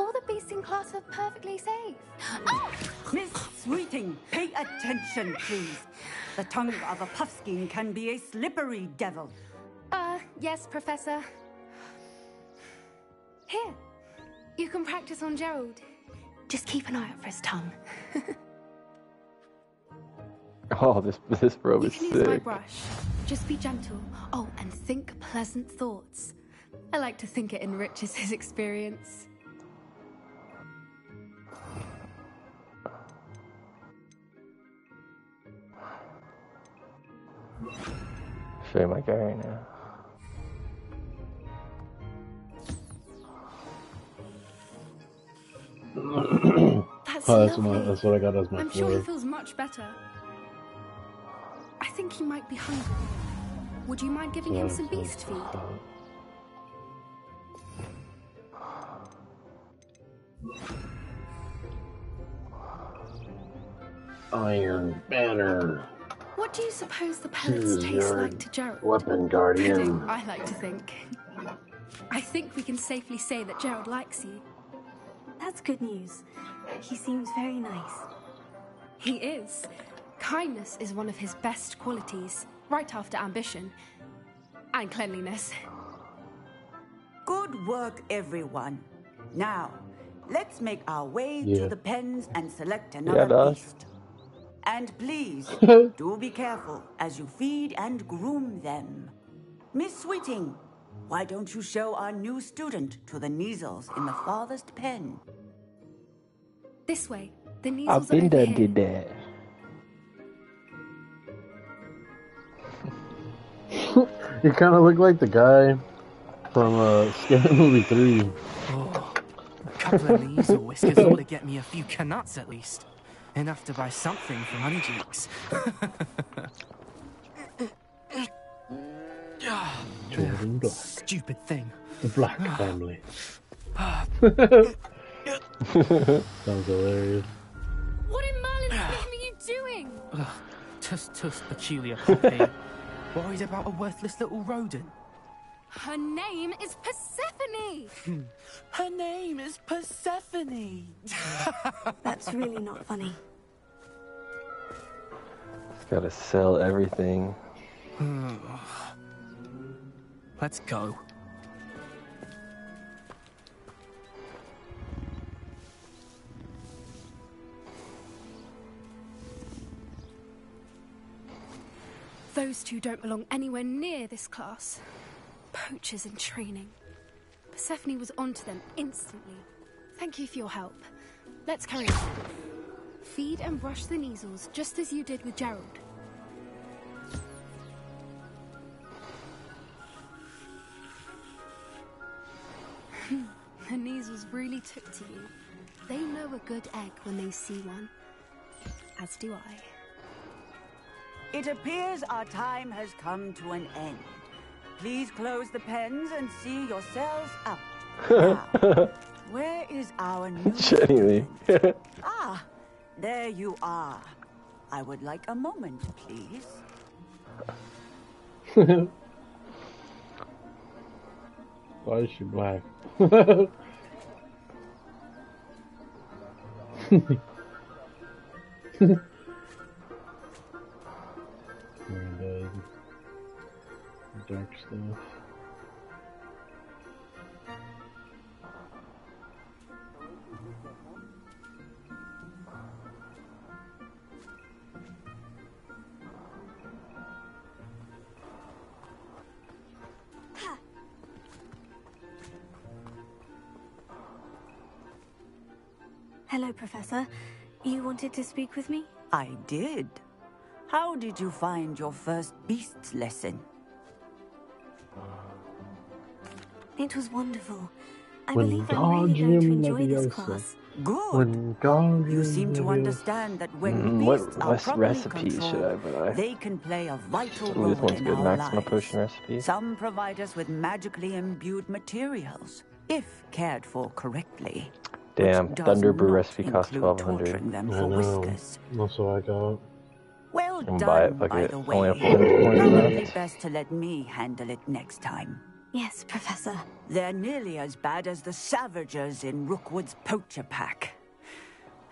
All the beasts in class are perfectly safe. Miss Sweeting, pay attention, please. The tongue of a puffskein can be a slippery devil. Uh, yes, Professor. Here, you can practice on Gerald. Just keep an eye out for his tongue. <laughs> Oh, this this robe you is can use my sick. brush. Just be gentle. Oh, and think pleasant thoughts. I like to think it enriches his experience. Show you my guy right now. That's oh, that's, my, lovely. that's what I got as my I'm sure he feels much better. I think he might be hungry. Would you mind giving him some beast feed? Iron Banner. What do you suppose the pellets Choose taste like to Gerald? Weapon Guardian. do, <laughs> I like to think. I think we can safely say that Gerald likes you. That's good news. He seems very nice. He is. Kindness is one of his best qualities, right after ambition. And cleanliness. Good work, everyone. Now, let's make our way Yeah. to the pens and select another does. beast. And please, <laughs> do be careful as you feed and groom them. Miss Sweeting, why don't you show our new student to the Kneazles in the farthest pen? This way. The I've needles are been over done here. did that. <laughs> You kind of look like the guy from uh, Scary Movie 3. Oh, a couple of Kneazle whiskers ought to get me a few Knuts at least. Enough to buy something from Honeydukes. <laughs> <laughs> Jordan Black. Stupid thing. The Black family. <sighs> Sounds hilarious. What in Merlin's name are you doing? Ugh, tuss tuss peculiar poppy. <laughs> Worried about a worthless little rodent? Her name is Persephone! Hmm. Her name is Persephone. <laughs> That's really not funny. It's gotta sell everything. Hmm. Let's go. Those two don't belong anywhere near this class. Poachers in training. Persephone was onto them instantly. Thank you for your help. Let's carry on. Feed and brush the Kneazles just as you did with Gerald. The was really took to you. They know a good egg when they see one. As do I. It appears our time has come to an end. Please close the pens and see yourselves out. Now, <laughs> where is our new <laughs> Genuinely. Ah, there you are. I would like a moment, please. <laughs> Why is she black? <laughs> dark stuff. Hello, Professor. You wanted to speak with me? I did. How did you find your first beasts lesson? It was wonderful. I When believe I'm really going to enjoy this class. Good. Wingardium You seem to understand that when Mm, what beasts are rest- properly should I controlled, buy? they can play a vital Ooh, role this one's in good. our Maxima lives. potion recipe. Some provide us with magically imbued materials, if cared for correctly. Damn, does Thunder Brew recipe costs twelve hundred. twelve torturing hundred. them I for know. whiskers. That's what I got. Well I'm gonna done, buy it. Fuck by it. the Only have way. 400 coins Probably left. best to let me handle it next time. Yes, Professor. They're nearly as bad as the Savagers in Rookwood's poacher pack.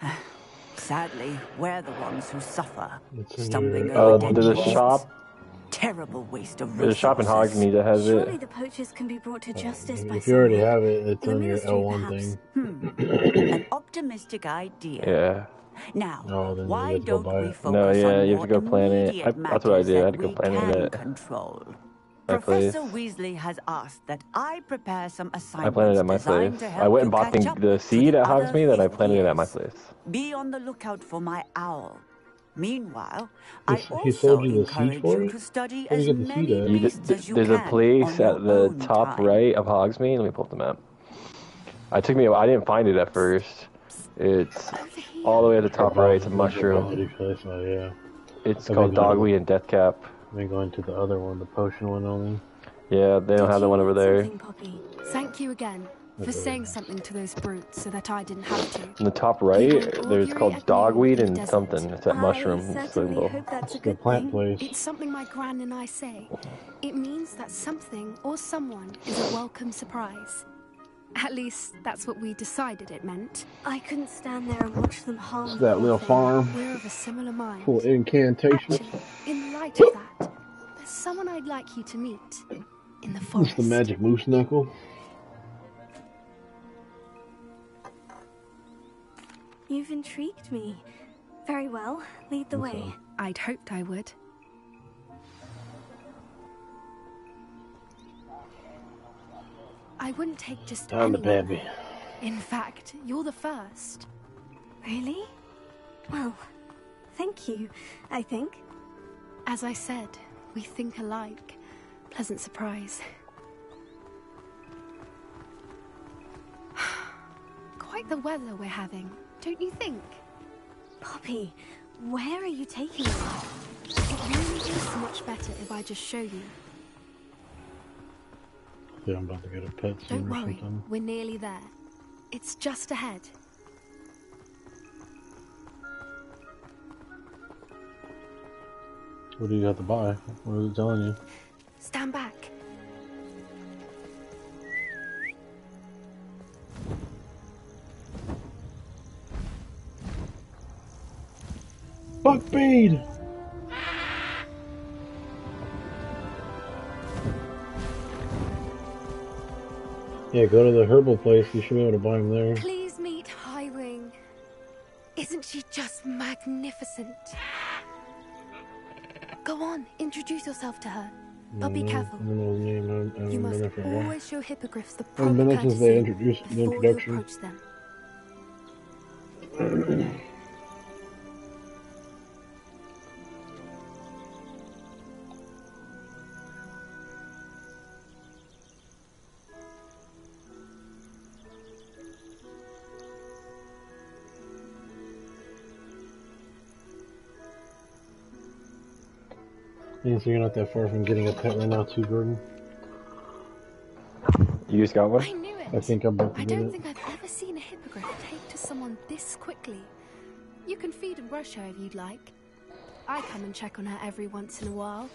<sighs> Sadly, we're the ones who suffer, stumbling Oh, over dead there's a shop. Terrible waste of There's a shop in resources. That has Surely it. the poachers can be brought to justice by If you already have it, it's The on your ministry, L1 perhaps. thing. Hmm. <clears throat> An optimistic idea. Yeah. Now, then you why have to go don't we it. focus No, yeah, on you have to more go plan it. immediate I, that's what I matters did. I that had to go we plan can it at control? my place. Professor Weasley has asked that I prepare some I assignments planted it at my designed place. to I help went and bought the, up the seed at Hogsmeade, and I planted it at my place. Be on the lookout for my owl. Meanwhile, He I s- he also sold the seed encourage you to study as you get the seed many at? You, beasts th- as you there's a place at the top time. right of Hogsmeade. Let me pull up the map. I took me. I didn't find it at first. It's all the way at the top right. It's a mushroom. Quality place, yeah. It's I've called been Dogweed and Deathcap. I've been going to the other one, the potion one only. Yeah, they don't have the one over there. Thank you again for saying something to those brutes so that I didn't have to. In the top right, there's called Dogweed and something. It's that I mushroom certainly symbol. hope that's a The plant please. It's something my gran and I say. It means that something or someone is a welcome surprise. At least that's what we decided it meant. I couldn't stand there and watch them harm. It's that little farm We're of a similar mind. full incantation. incantations. In light of that, there's someone I'd like you to meet in the forest. It's forest. the magic moose knuckle. You've intrigued me. Very well. Lead the way. I'd hoped I would. I wouldn't take just Time to anyone. baby. In fact, you're the first. Really? Well, thank you, I think. As I said, we think alike. Pleasant surprise. <sighs> Quite the weather we're having, don't you think? Poppy, where are you taking me? It really is much better if I just show you. Yeah, I'm about to get a pet soon Don't or worry, something. we're nearly there. It's just ahead. What do you have to buy? What is it telling you? Stand back. Buckbeak! Yeah, go to the herbal place. You should be able to buy them there. Please meet Highwing. Isn't she just magnificent? Go on, introduce yourself to her. But be careful. I don't know his name. I I You must been there for a while. always show hippogriffs the proper haven't been they courtesy introduced the before you introduction. approach them. <clears throat> Yeah, so you're not that far from getting a pet right now, too, Gordon. You just got one? I knew it. I think I'm about to I don't it. think I've ever seen a hippogriff take to someone this quickly. You can feed and brush her if you'd like. I come and check on her every once in a while.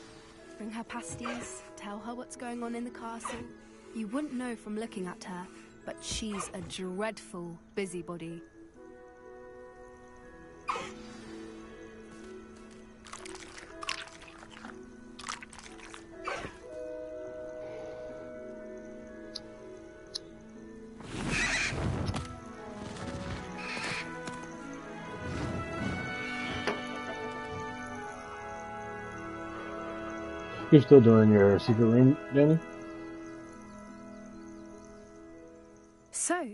Bring her pasties, tell her what's going on in the castle. You wouldn't know from looking at her, but she's a dreadful busybody. You're still doing your secret room, Danny? So,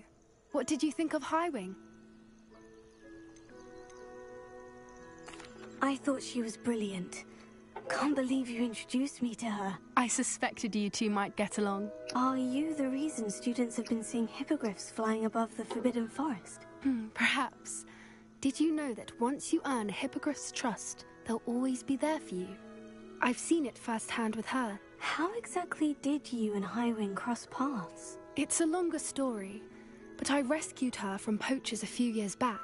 what did you think of Highwing? I thought she was brilliant. Can't believe you introduced me to her. I suspected you two might get along. Are you the reason students have been seeing hippogriffs flying above the Forbidden Forest? Hmm, perhaps. Did you know that once you earn a hippogriff's trust, they'll always be there for you? I've seen it firsthand with her. How exactly did you and Highwing cross paths? It's a longer story, but I rescued her from poachers a few years back.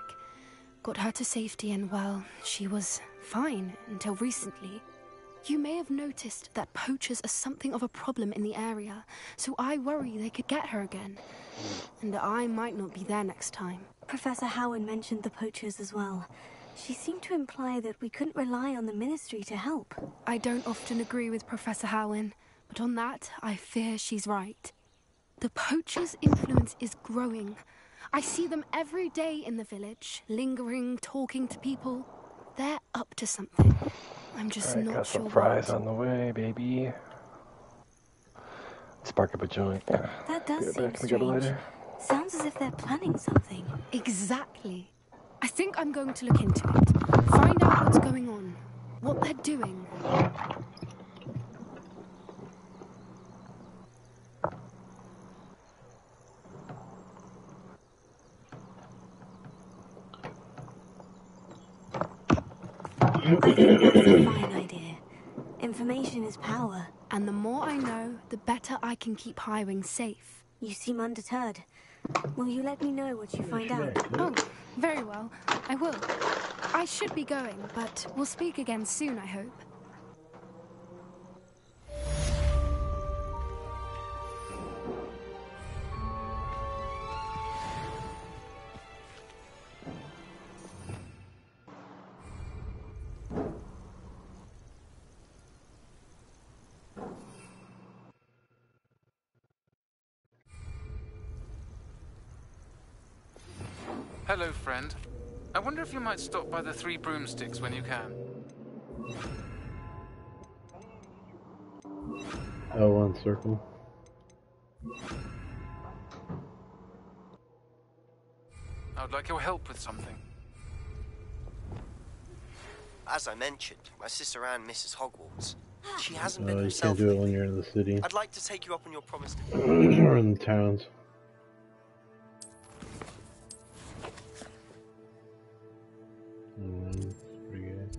Got her to safety, and well, she was fine until recently. You may have noticed that poachers are something of a problem in the area, so I worry they could get her again. And I might not be there next time. Professor Howin mentioned the poachers as well. She seemed to imply that we couldn't rely on the Ministry to help. I don't often agree with Professor Howin, but on that, I fear she's right. The poachers' influence is growing. I see them every day in the village, lingering, talking to people. They're up to something. I'm just Alright, not got sure some fries what. on the way, baby. Spark up a joint. Yeah. That does Get seem back. Can we grab it strange. later? Sounds as if they're planning something. Exactly. I think I'm going to look into it. Find out what's going on. What they're doing. I think that's a fine idea. Information is power. And the more I know, the better I can keep Highwing safe. You seem undeterred. Will you let me know what you find out? Oh, very well. I will. I should be going, but we'll speak again soon, I hope. If you might stop by the Three Broomsticks when you can. Oh, one circle. I would like your help with something. As I mentioned, my sister Anne misses Hogwarts. She hasn't been Uh, you herself. can't do it when you're in the city I'd like to take you up on your promise to <clears throat> or in the towns. Mm, that's pretty good.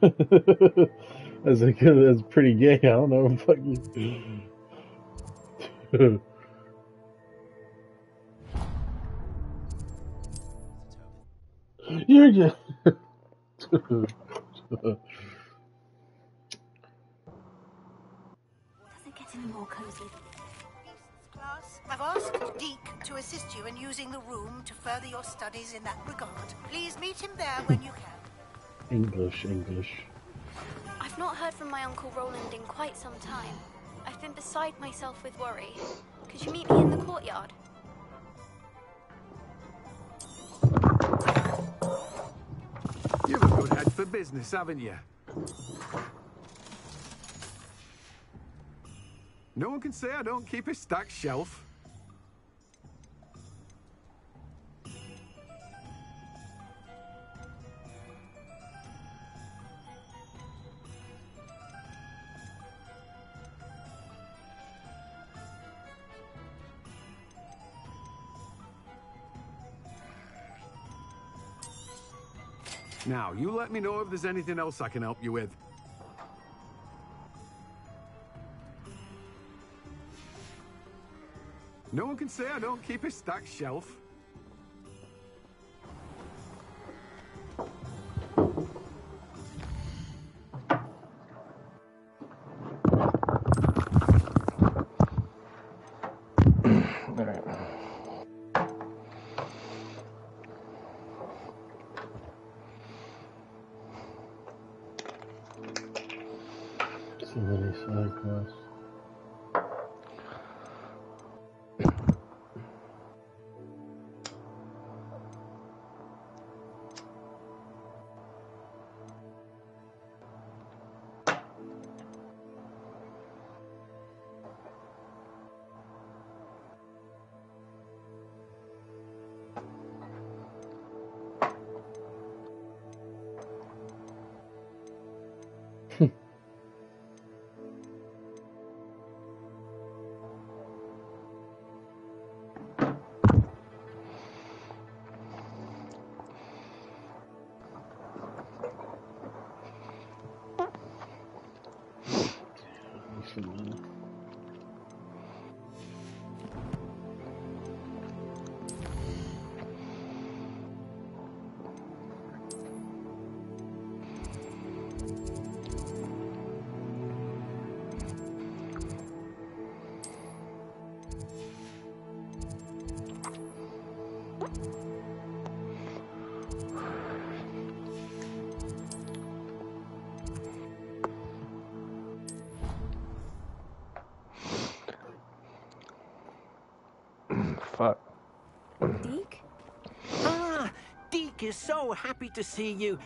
<laughs> that's like that's pretty gay. I don't know. <laughs> Fucking. <laughs> You're just. Doesn't get any more cozy. Class, I've asked Deek to assist you in using the room to further your studies in that regard. Please meet him there when you can. English, English. I've not heard from my Uncle Roland in quite some time. I've been beside myself with worry. Could you meet me in the courtyard? You've a good head for business, haven't you? No one can say I don't keep a stacked shelf. Now, you let me know if there's anything else I can help you with. No one can say I don't keep a stacked shelf. Is so happy to see you.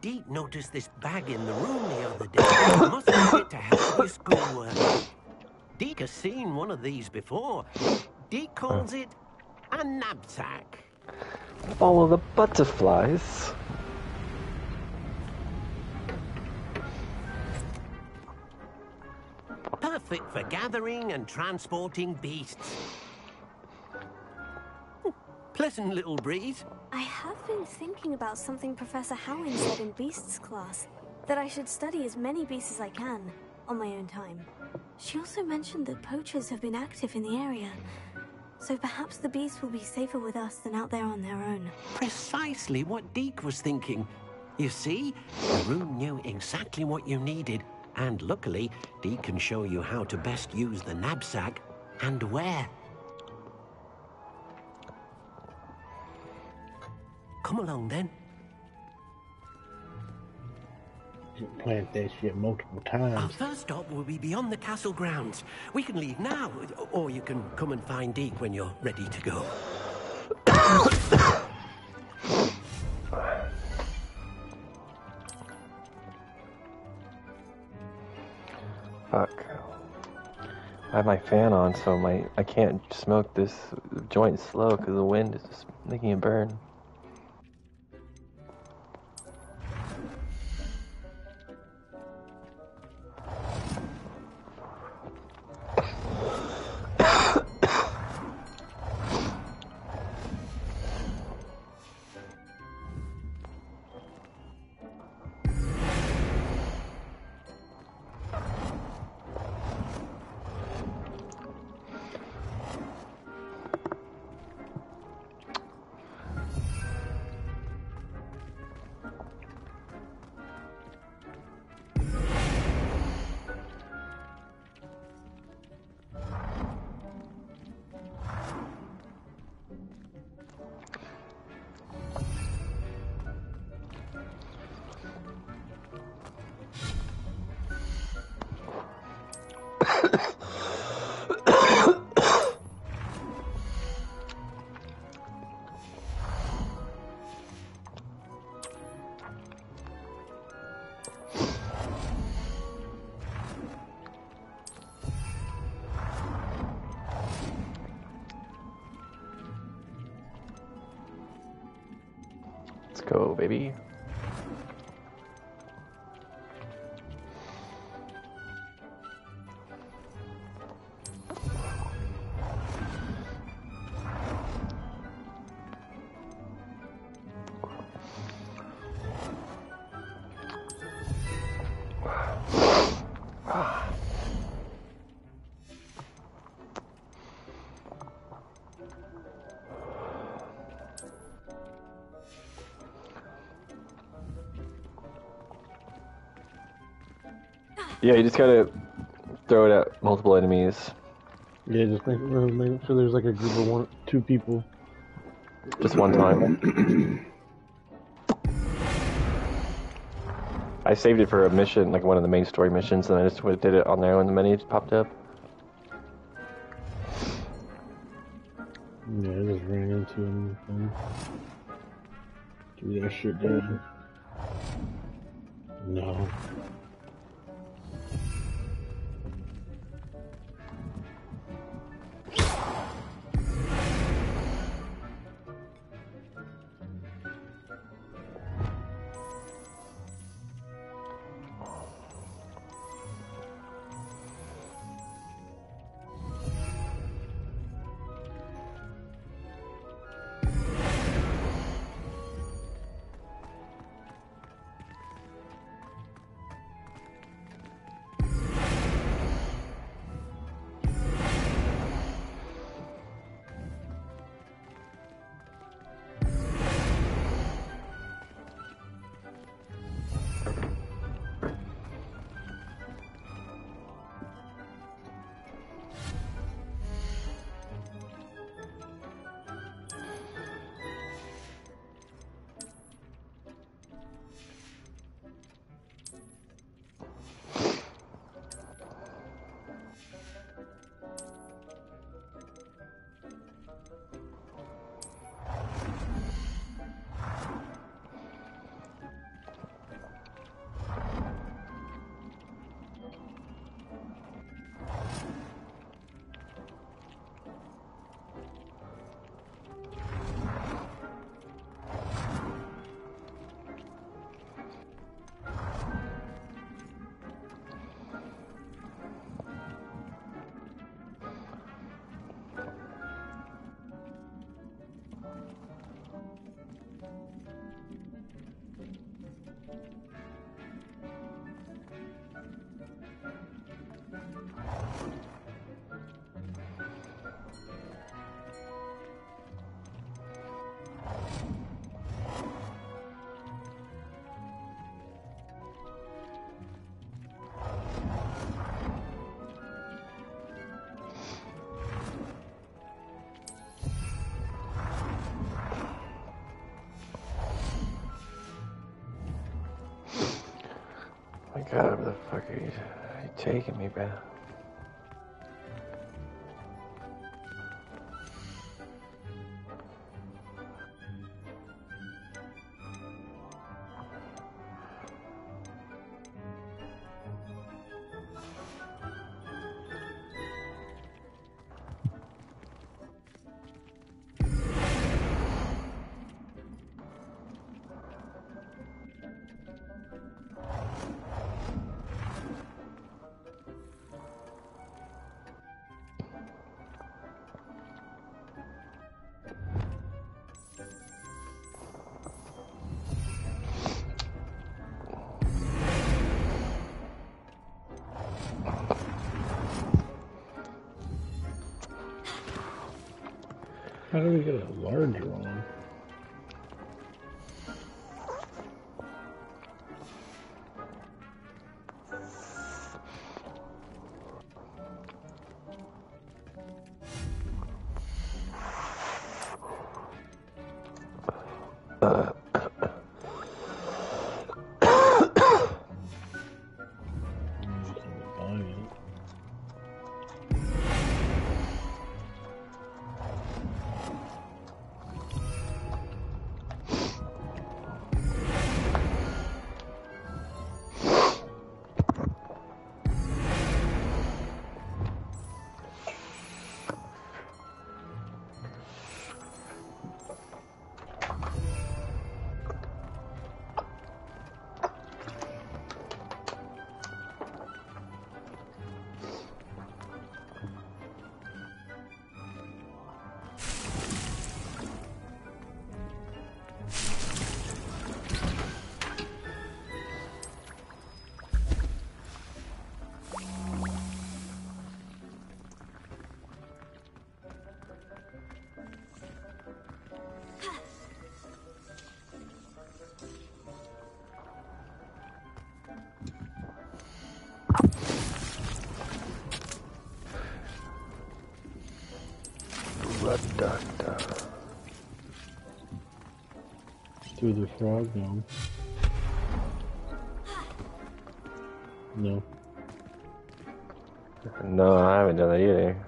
Deek noticed this bag in the room the other day. <coughs> Must have it to help with your schoolwork. Deek has seen one of these before. Deek calls oh. it a knapsack. Follow the butterflies. Perfect for gathering and transporting beasts. Hmm. Pleasant little breeze. I have been thinking about something Professor Howin said in Beasts class. That I should study as many beasts as I can, on my own time. She also mentioned that poachers have been active in the area. So perhaps the beasts will be safer with us than out there on their own. Precisely what Deek was thinking. You see, room knew exactly what you needed, and luckily, Deek can show you how to best use the knapsack and where. Come along then. Plant that shit multiple times. Our first stop will be beyond the castle grounds. We can leave now, or you can come and find Deek when you're ready to go. Fuck. I have my fan on, so my I can't smoke this joint slow because the wind is just making it burn. Go, baby. Yeah, you just gotta throw it at multiple enemies. Yeah, just make, uh, make sure there's like a group of one, two people. Just one time. I saved it for a mission, like one of the main story missions, and I just did it on there when the menu popped up. Yeah, I just ran into him threw that shit down. Do we get a one? Do the frog? No. No. No, I haven't done that either.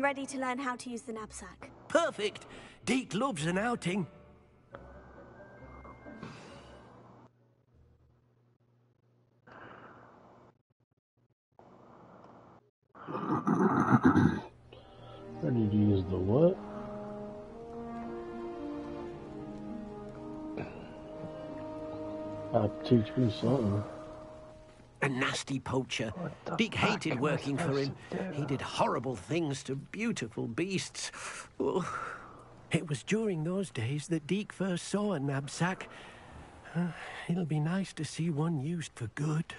I'm ready to learn how to use the knapsack. Perfect. Deek loves an outing. Ready to use the what? Uh, teach me something. Nasty poacher. Deek hated working for him. He did horrible things to beautiful beasts. Oh. It was during those days that Deek first saw a knapsack. Uh, it'll be nice to see one used for good.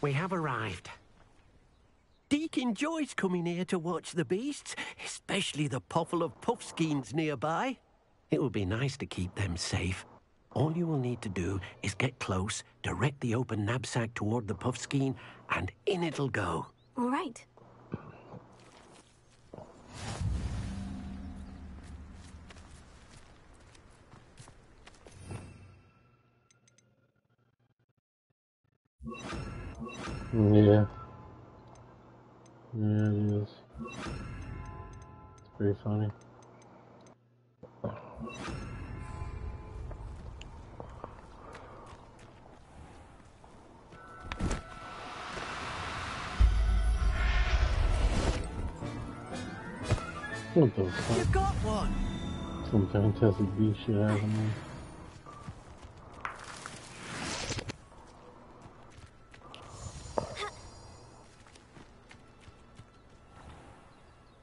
We have arrived. Deek enjoys coming here to watch the beasts, especially the puffle of puffskeins nearby. It will be nice to keep them safe. All you will need to do is get close, direct the open knapsack toward the puff puffskein, and in it'll go. All right. Yeah. Yeah, it is. Pretty funny. What the fuck? You got one. Some fantastic beast shit happening.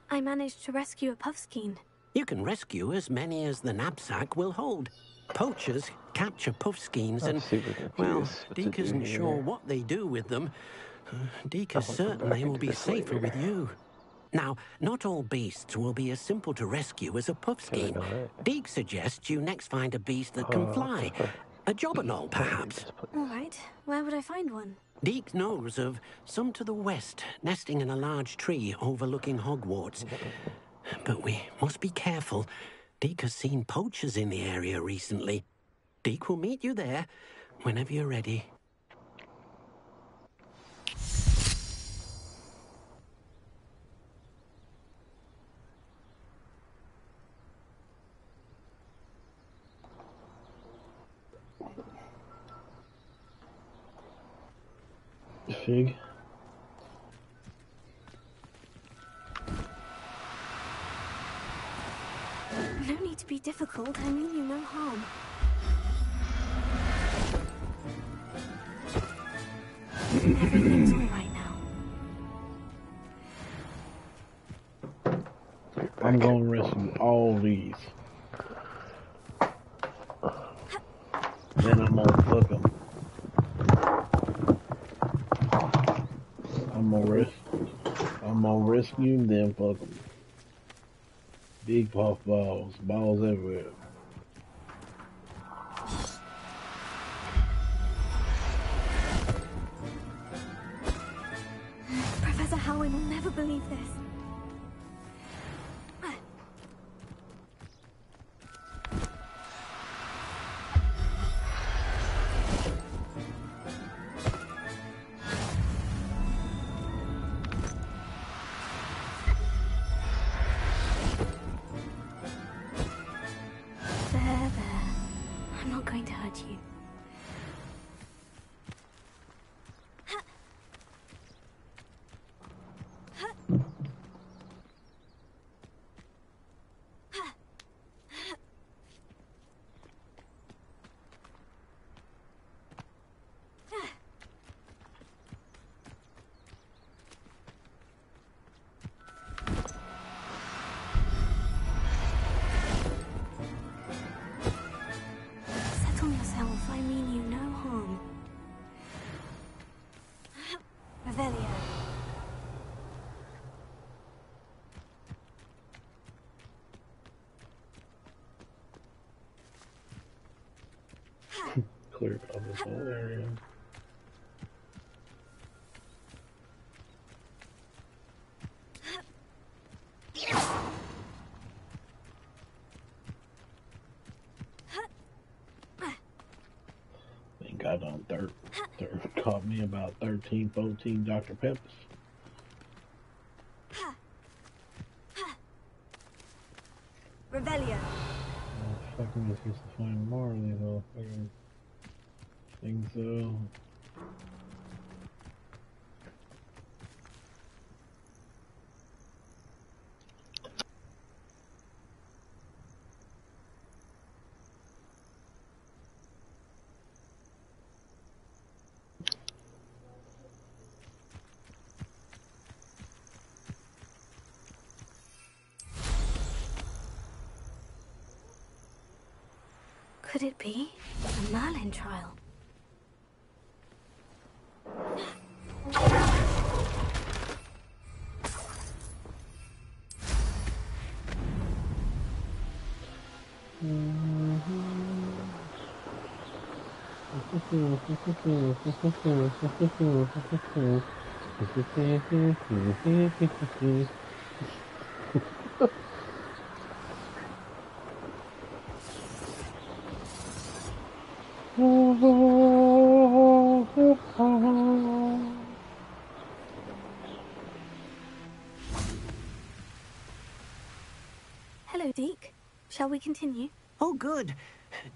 I managed to rescue a puffskein. You can rescue as many as the knapsack will hold. Poachers capture puffskeins and, well, confused Deek isn't sure what they do with them. Uh, Deek is certain they will be safer later. with you. Now, not all beasts will be as simple to rescue as a puffskein. Deek suggests you next find a beast that can Oh, fly. A jobberknoll, perhaps. All right, where would I find one? Deek knows of some to the west, nesting in a large tree overlooking Hogwarts. But we must be careful. Deek has seen poachers in the area recently. Deek will meet you there whenever you're ready. Fig. No need to be difficult. I mean you no harm. Everything's all right now. I'm gonna rescue all these. Then I'm gonna fuck them. I'm gonna res- I'm gonna rescue them, then fuck them. Big puff balls, balls everywhere. Clear up this whole area. Thank God on third, third <laughs> caught me about 13, 14 Dr. Peppers. Could it be a Merlin trial? Mm-hmm. <laughs> we continue? Oh, good.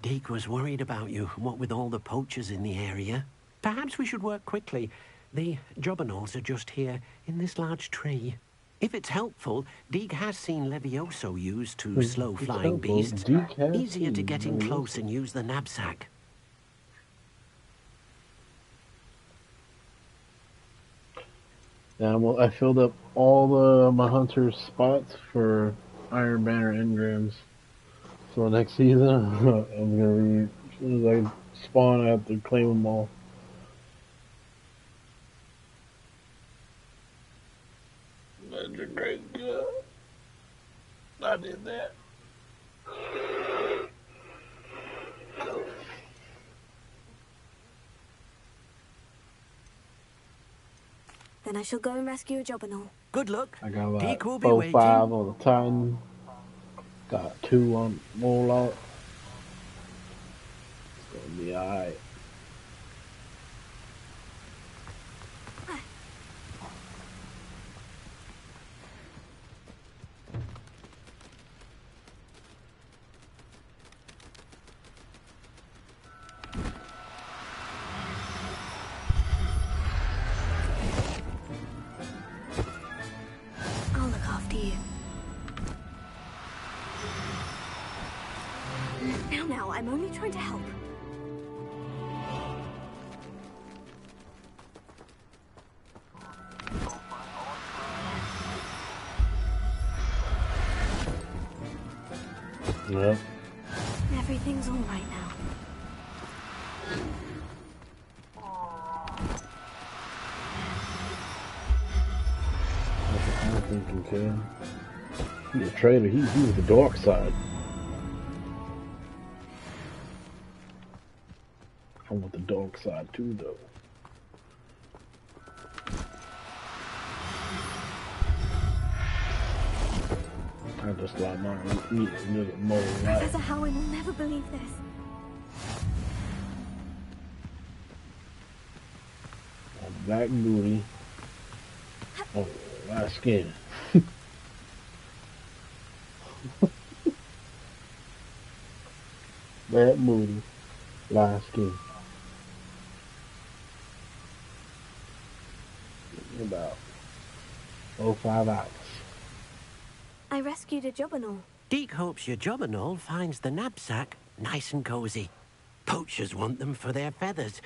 Deek was worried about you, what with all the poachers in the area. Perhaps we should work quickly. The Jobberknolls are just here, in this large tree. If it's helpful, Deek has seen Levioso used to slow flying beasts. Easier to get in Levioso. close and use the knapsack. Yeah, well, I filled up all the my hunter spots for Iron Banner engrams. So next season, <laughs> I'm gonna be as soon as I spawn, I have to claim them all. That's a great job. I did that. Then I shall go and rescue a Jobberknoll. Good luck. I got like Deek will be four, waiting. five on the Titan. Got two on Warlock. It's gonna be alright. Trying to help. Yep. Everything's all right now. That's what I'm thinking. He's a traitor. He, he was the dark side. Want the dark side too, though. I just like my meat a little more right. Professor Howin will never believe this. Black booty. Oh, light skin. <laughs> Black booty, light skin. About oh five hours. I rescued a Jobberknoll. Deek hopes your Jobberknoll finds the knapsack nice and cozy. Poachers want them for their feathers,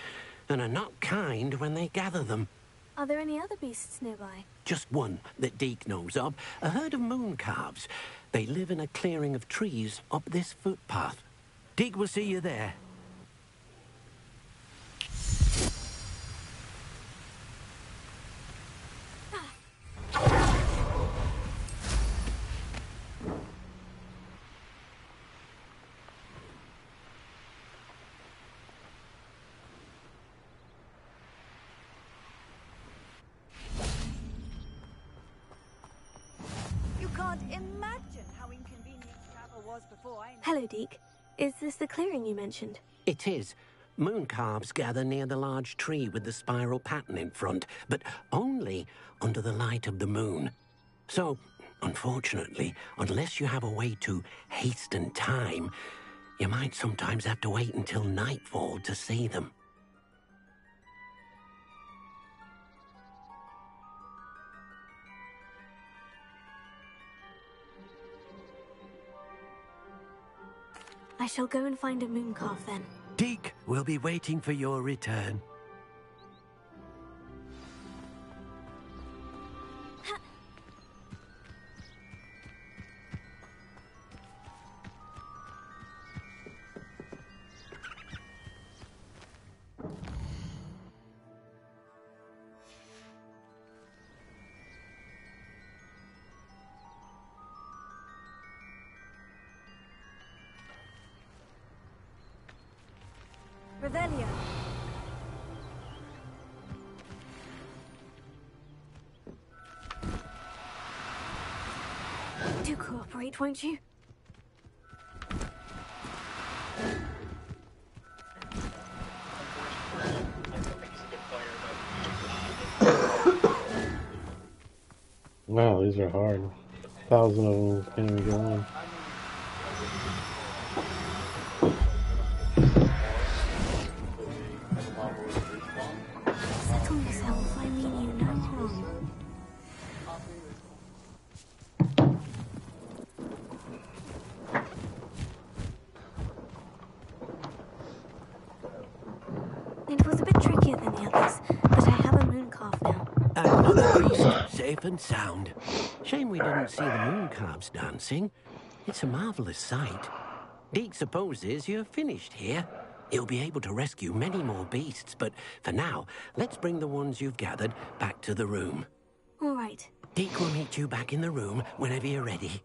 and are not kind when they gather them. Are there any other beasts nearby? Just one that Deek knows of, a herd of moon calves. They live in a clearing of trees up this footpath. Deek will see you there. Can't imagine how inconvenient travel was before I Hello, Deek. Is this the clearing you mentioned? It is. Moon calves gather near the large tree with the spiral pattern in front, but only under the light of the moon. So, unfortunately, unless you have a way to hasten time, you might sometimes have to wait until nightfall to see them. I shall go and find a moon calf then. Deek will be waiting for your return. Cooperate, won't you? <coughs> Wow, these are hard. A thousand of them can't even go on. And sound. Shame we didn't see the moon calves dancing. It's a marvelous sight. Deek supposes you're finished here. He'll be able to rescue many more beasts, but for now, let's bring the ones you've gathered back to the room. All right. Deek will meet you back in the room whenever you're ready.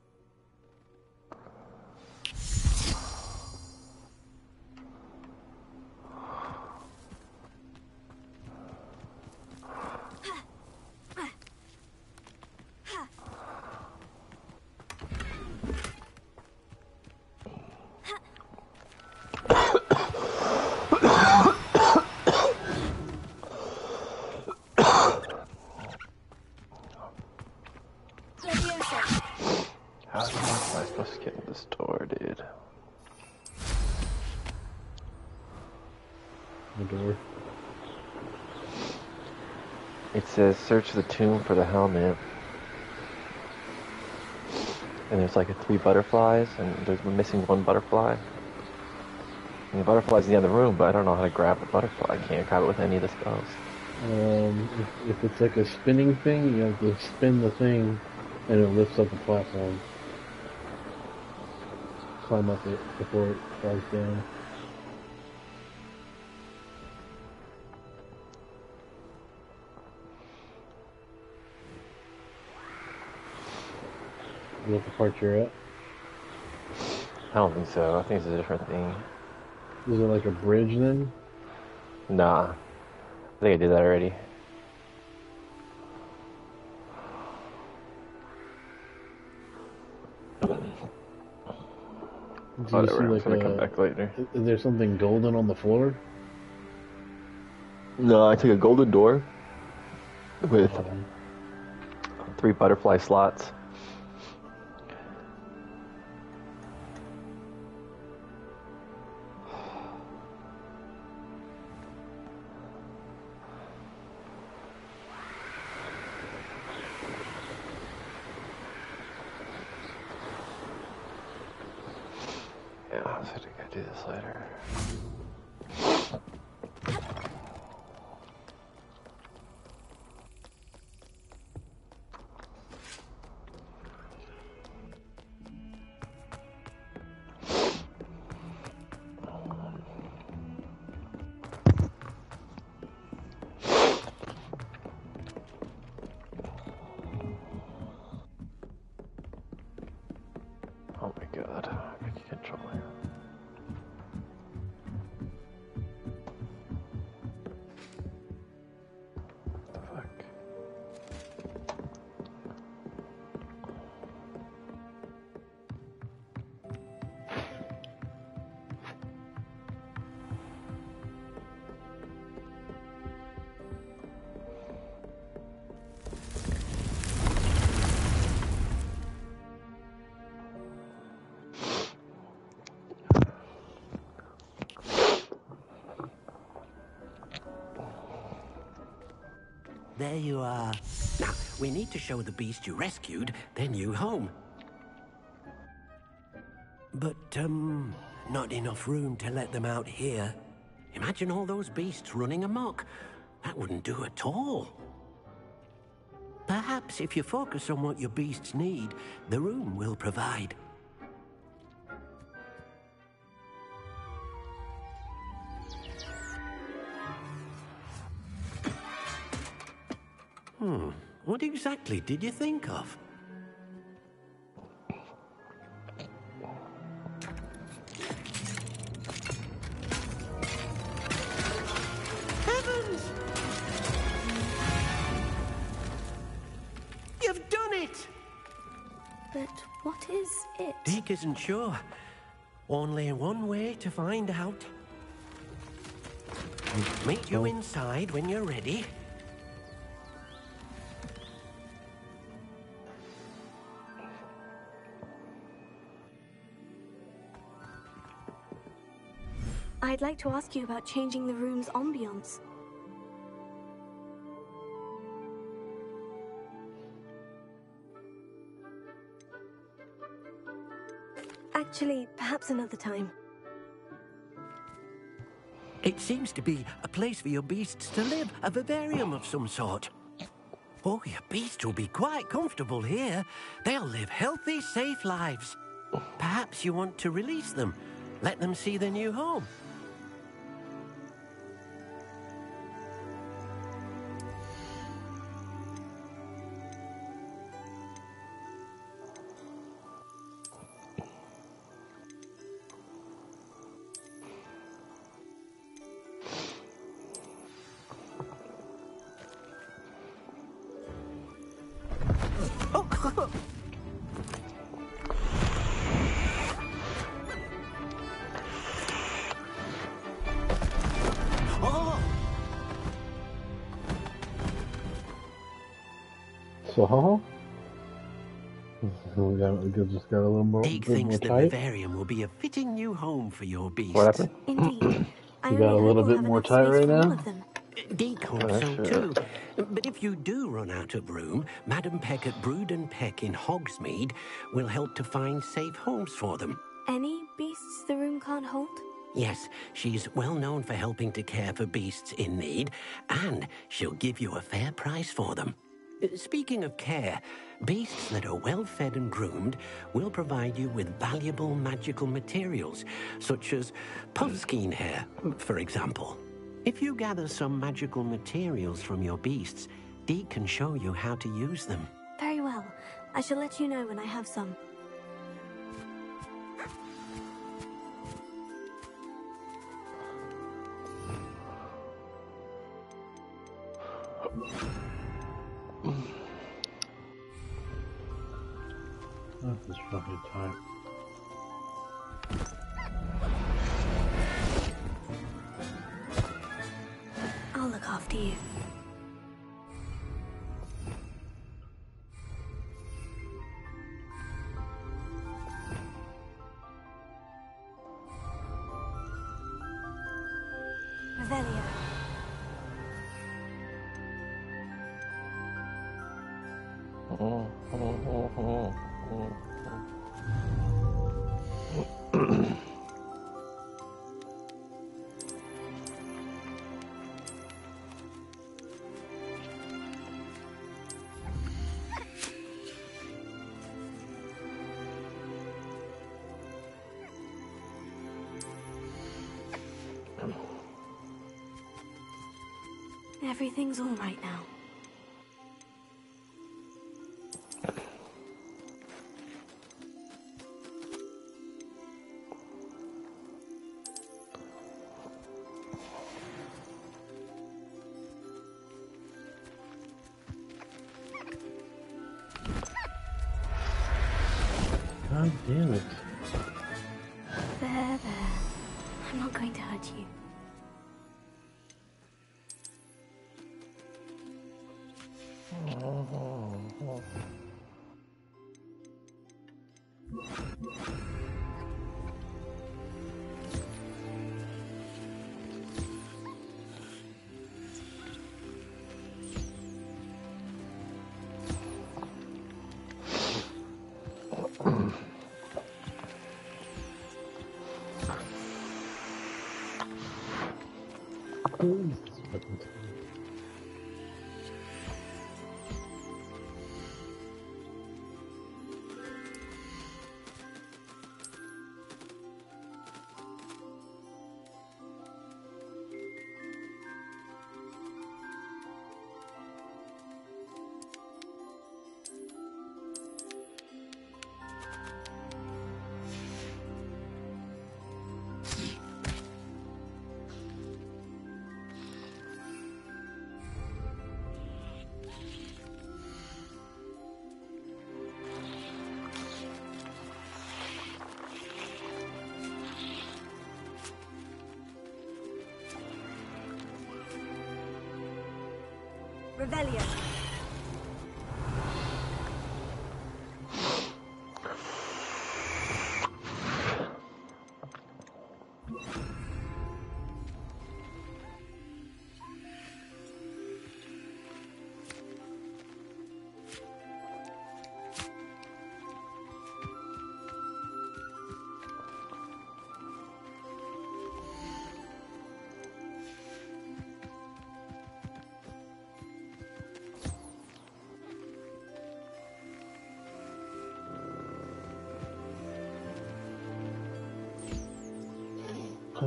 The tomb for the helmet. And there's like a three butterflies, and there's missing one butterfly. And the butterfly's in the other room, but I don't know how to grab the butterfly. I can't grab it with any of the spells. Um, if, if it's like a spinning thing, you have to spin the thing, and it lifts up the platform. Climb up it before it falls down. You know the part you're at? I don't think so. I think it's a different thing. Is it like a bridge then? Nah. I think I did that already. Do you Whatever, see I'm like gonna a, come back later. Is there something golden on the floor? No, I took a golden door with oh. three butterfly slots. Show the beast you rescued their new home. But, um, not enough room to let them out here. Imagine all those beasts running amok. That wouldn't do at all. Perhaps if you focus on what your beasts need, the room will provide. What exactly did you think of? Heavens! You've done it! But what is it? Deek isn't sure. Only one way to find out. Meet you oh. inside when you're ready. I'd like to ask you about changing the room's ambiance. Actually, perhaps another time. It seems to be a place for your beasts to live, a vivarium of some sort. Oh, your beasts will be quite comfortable here. They'll live healthy, safe lives. Perhaps you want to release them. Let them see their new home. We got we just got a little more. Deek little thinks the more tight. Vivarium will be a fitting new home for your beast. What happened? <clears throat> Indeed. <clears throat> We got a little bit more tight right now. Deek hopes Oh, so sure. too. But if you do run out of room, Madam Peck at Brood and Peck in Hogsmeade will help to find safe homes for them. Any beasts the room can't hold? Yes, she's well known for helping to care for beasts in need, and she'll give you a fair price for them. Speaking of care, beasts that are well fed and groomed will provide you with valuable magical materials, such as puffskein hair, for example. If you gather some magical materials from your beasts, Deek can show you how to use them. Very well. I shall let you know when I have some. All right now. Cool. Revelio.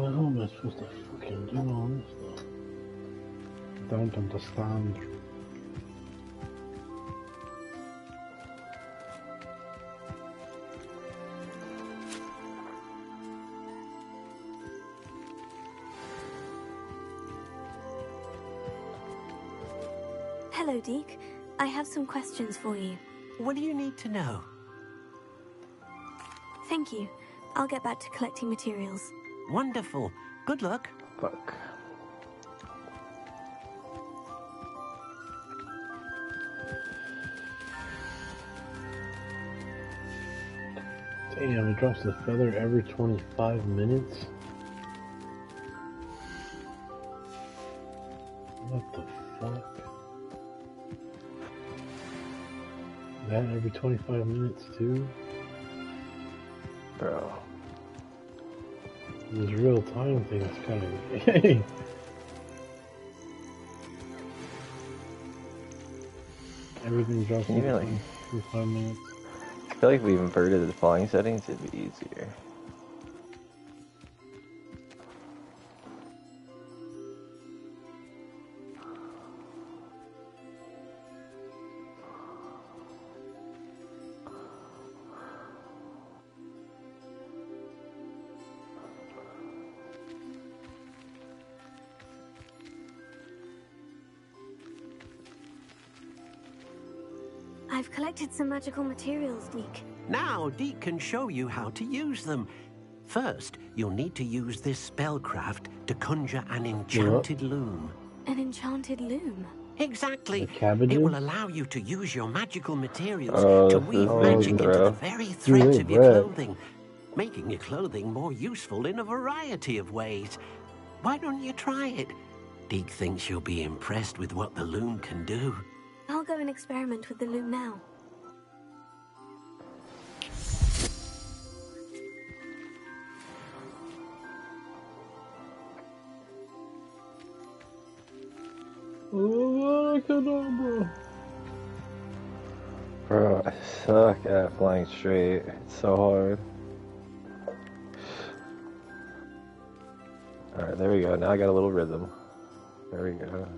Hell am I supposed to fucking do all this stuff? Don't understand. Hello, Deek. I have some questions for you. What do you need to know? Thank you. I'll get back to collecting materials. Wonderful. Good luck. Fuck. Damn, it drops the feather every 25 minutes? What the fuck? That every 25 minutes too? Bro. This real time thing is kind of. <laughs> Everything drops in like- 25 minutes. I feel like if we inverted the flying settings, it'd be easier. Collected some magical materials, Deek. Now, Deek can show you how to use them. First, you'll need to use this spellcraft to conjure an enchanted loom. An enchanted loom. Exactly. It will allow you to use your magical materials Oh, to weave magic into the very threads of your bro. clothing, making your clothing more useful in a variety of ways. Why don't you try it? Deek thinks you'll be impressed with what the loom can do. I'll go and experiment with the loom now. Bro. Bro, I suck at flying straight. It's so hard. Alright, there we go. Now I got a little rhythm. There we go.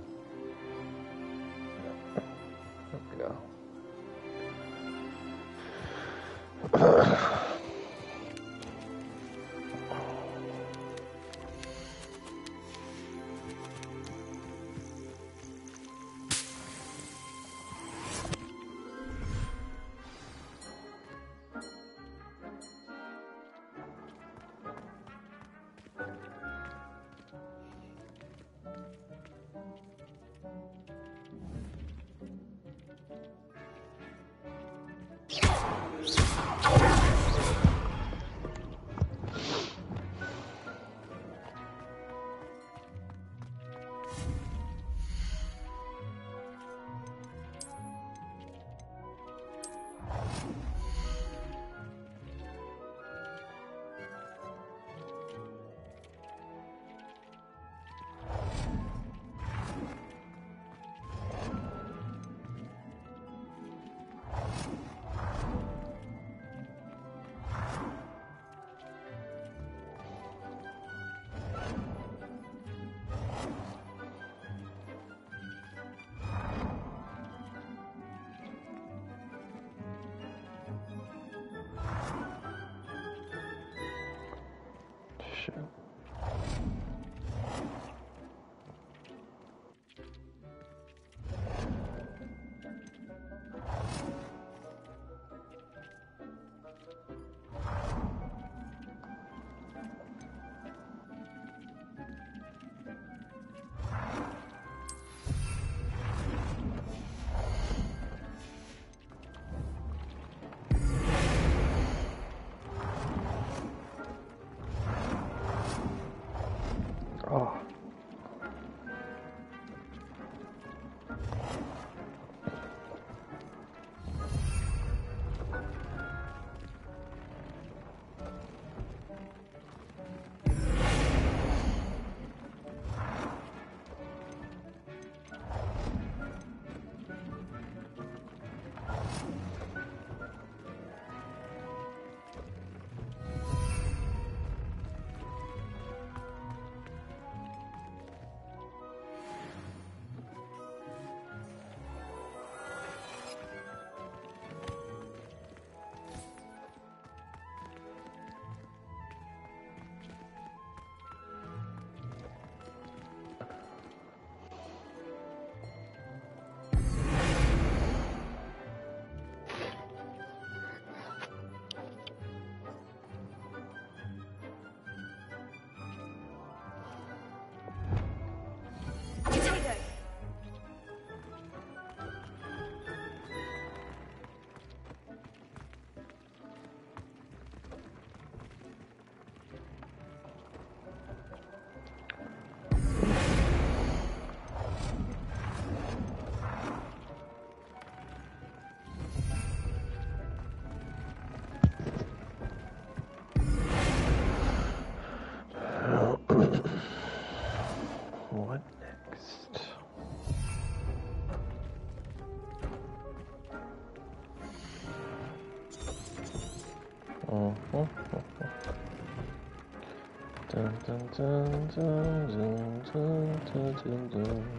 噔噔噔噔噔噔噔噔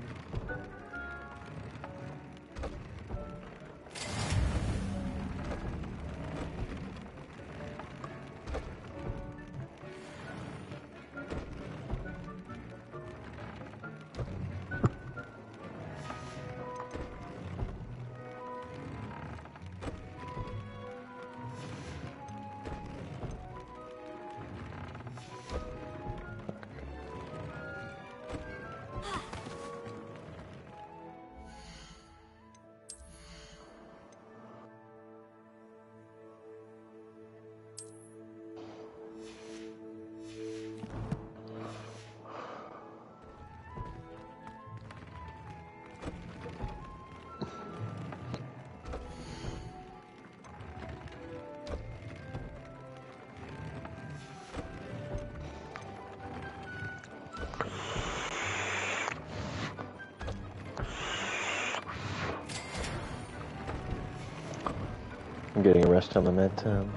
I'm getting a rest on momentum.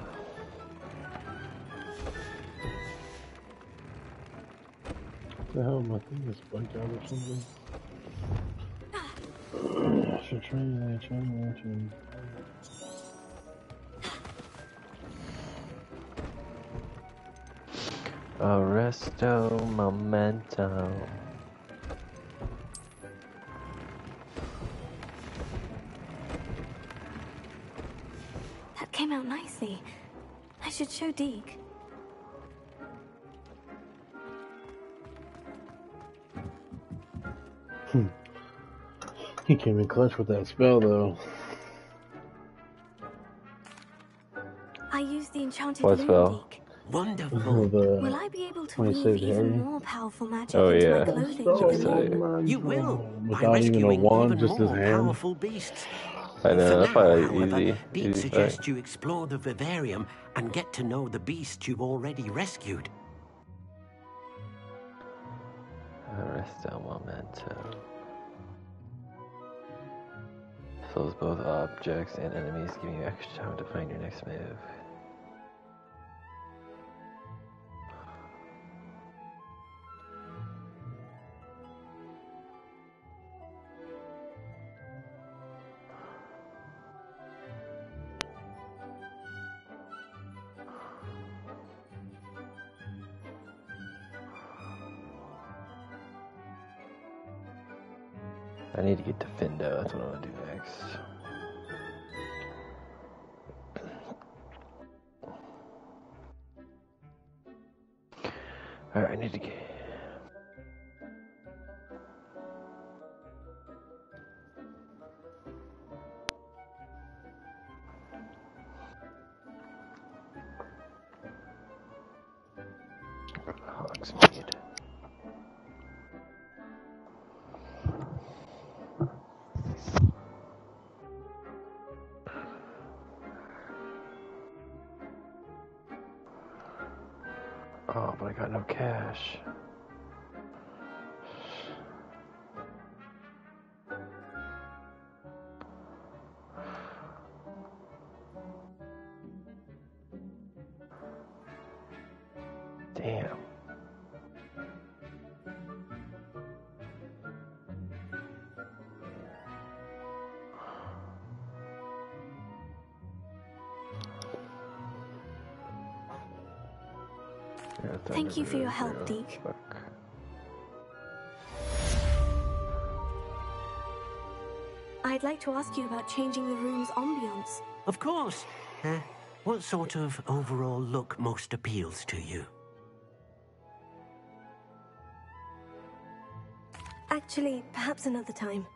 The hell, my thing is bugged out or something. <sighs> Should try that, try try Arresto Momentum. Should show Deek. Hmm. He came in clutch with that spell, though. I used the enchanted What spell? Deek. Oh, the, Will I be able to when weave even Harry. more powerful magic Oh, into yeah. my clothing? Just say. You will. Without even a wand, even just his hand. powerful beasts. I know, For that's now, probably however, easy. Deek Easy suggests fight. you explore the vivarium and get to know the beast you've already rescued. Arresto Momentum. Fills both objects and enemies, giving you extra time to find your next move. flesh. Thank you for your help, zero. Deek. Fuck. I'd like to ask you about changing the room's ambience. Of course. Uh, what sort of overall look most appeals to you? Actually, perhaps another time.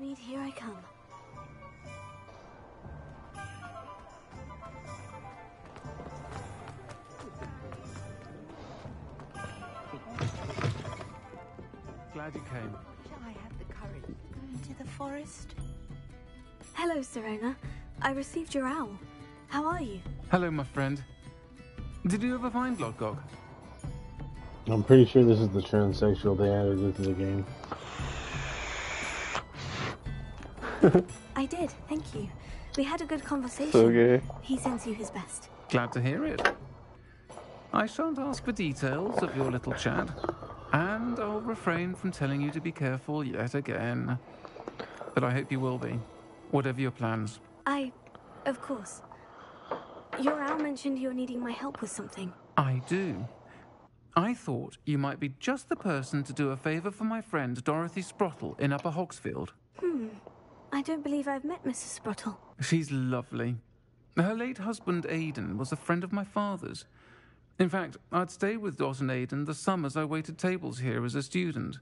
Hogsmeade, here I come. Glad you came. Shall I have the courage to go into the forest? Hello, Sirona. I received your owl. How are you? Hello, my friend. Did you ever find Lodgok? I'm pretty sure this is the transsexual they added into the game. I did, thank you. We had a good conversation. So gay. He sends you his best. Glad to hear it. I shan't ask for details of your little chat, and I'll refrain from telling you to be careful yet again. But I hope you will be, whatever your plans. I, of course. Your owl mentioned you're needing my help with something. I do. I thought you might be just the person to do a favour for my friend Dorothy Sprottle in Upper Hogsfield. I don't believe I've met Mrs. Sprottle. She's lovely. Her late husband, Aidan, was a friend of my father's. In fact, I'd stayed with Dot and Aidan the summers I waited tables here as a student.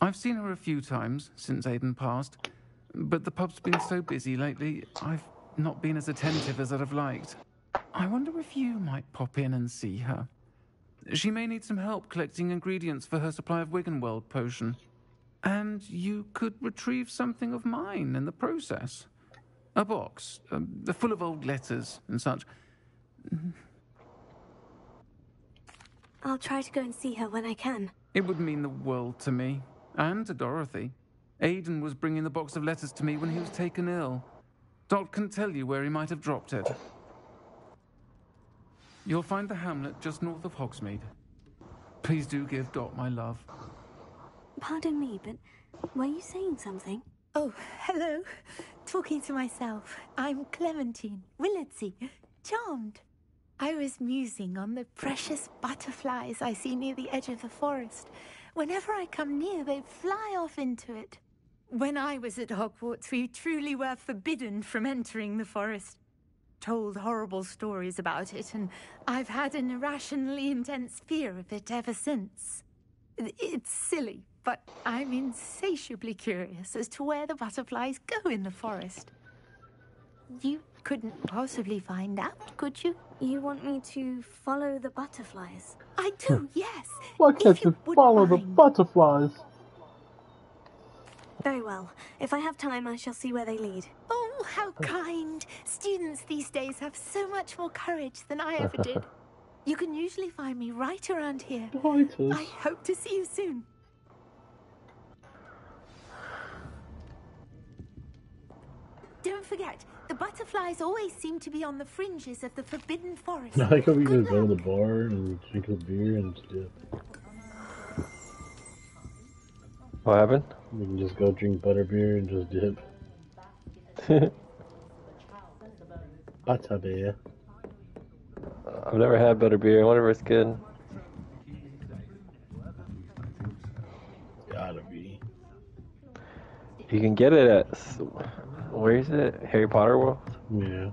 I've seen her a few times since Aidan passed, but the pub's been so busy lately, I've not been as attentive as I'd have liked. I wonder if you might pop in and see her. She may need some help collecting ingredients for her supply of Wiggenweld potion. And you could retrieve something of mine in the process. A box, um, full of old letters and such. I'll try to go and see her when I can. It would mean the world to me, and to Dorothy. Aidan was bringing the box of letters to me when he was taken ill. Dot can tell you where he might have dropped it. You'll find the hamlet just north of Hogsmeade. Please do give Dot my love. Pardon me, but were you saying something? Oh, hello. Talking to myself. I'm Clementine Willardsey. Charmed. I was musing on the precious butterflies I see near the edge of the forest. Whenever I come near, they fly off into it. When I was at Hogwarts, we truly were forbidden from entering the forest. Told horrible stories about it, and I've had an irrationally intense fear of it ever since. It's silly, but I'm insatiably curious as to where the butterflies go in the forest. You couldn't possibly find out, could you? You want me to follow the butterflies? I do, hmm. yes. Why can't you follow the butterflies? Very well. If I have time, I shall see where they lead. Oh, how kind. Students these days have so much more courage than I ever did. <laughs> You can usually find me right around here. Lighters. I hope to see you soon. Don't forget, the butterflies always seem to be on the fringes of the forbidden forest. <laughs> I like how we just go to the bar and drink a beer and dip. What happened? We can just go drink butterbeer and just dip. <laughs> Butterbeer. I've never had butterbeer. I wonder if it's good. Gotta be. You can get it at where is it? Harry Potter World. Yeah.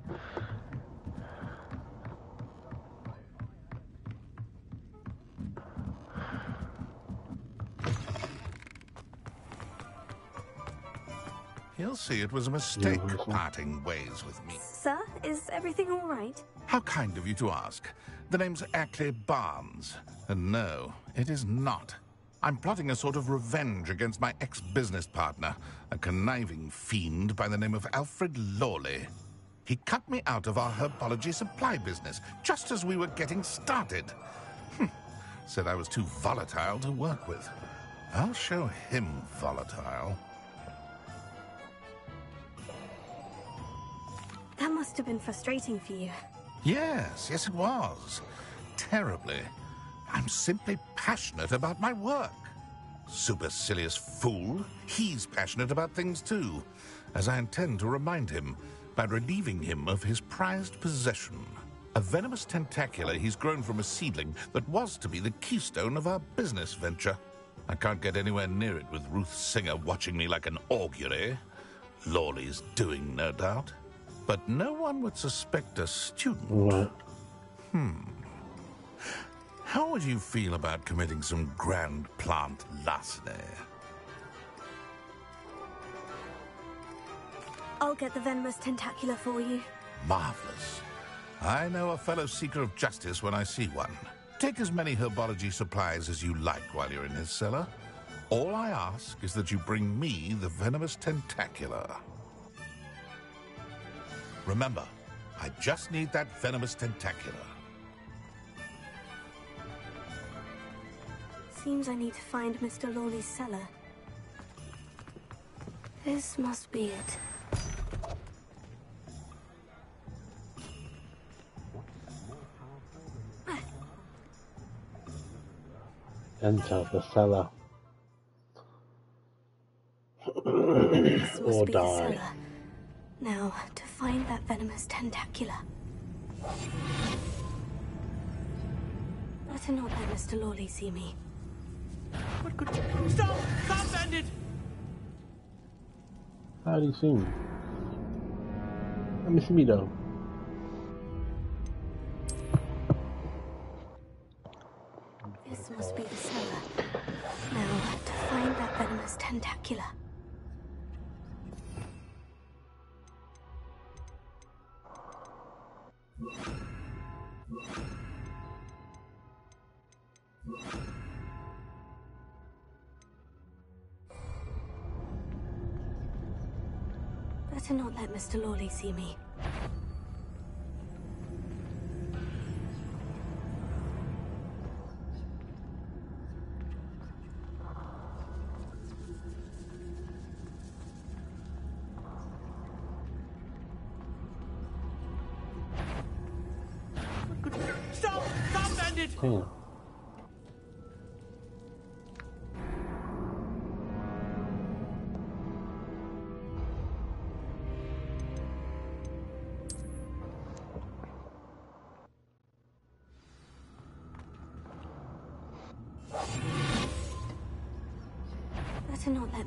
He'll see it was a mistake parting ways with me. Sir, is everything all right? How kind of you to ask. The name's Ackley Barnes. And no, it is not. I'm plotting a sort of revenge against my ex-business partner, a conniving fiend by the name of Alfred Lawley. He cut me out of our herbology supply business just as we were getting started. Hmm. Said I was too volatile to work with. I'll show him volatile. That must have been frustrating for you. Yes, yes it was. Terribly. I'm simply passionate about my work. Supercilious fool. He's passionate about things too, as I intend to remind him by relieving him of his prized possession. A venomous tentacula he's grown from a seedling that was to be the keystone of our business venture. I can't get anywhere near it with Ruth Singer watching me like an augurey. Lawley's doing, no doubt. But no one would suspect a student. What? Hmm. How would you feel about committing some grand plant larceny? I'll get the venomous tentacula for you. Marvelous. I know a fellow seeker of justice when I see one. Take as many herbology supplies as you like while you're in his cellar. All I ask is that you bring me the venomous tentacula. Remember, I just need that venomous tentacula. Seems I need to find Mr. Lawley's cellar. This must be it. Enter the cellar. Or die. cellar. Now, to find that venomous tentacula. Better not let Mr. Lawley see me. Stop! Stop, bandit! How do you see me? Let me see me though. This must be the cellar. Now, to find that venomous tentacula. Better not let Mr. Lawley see me.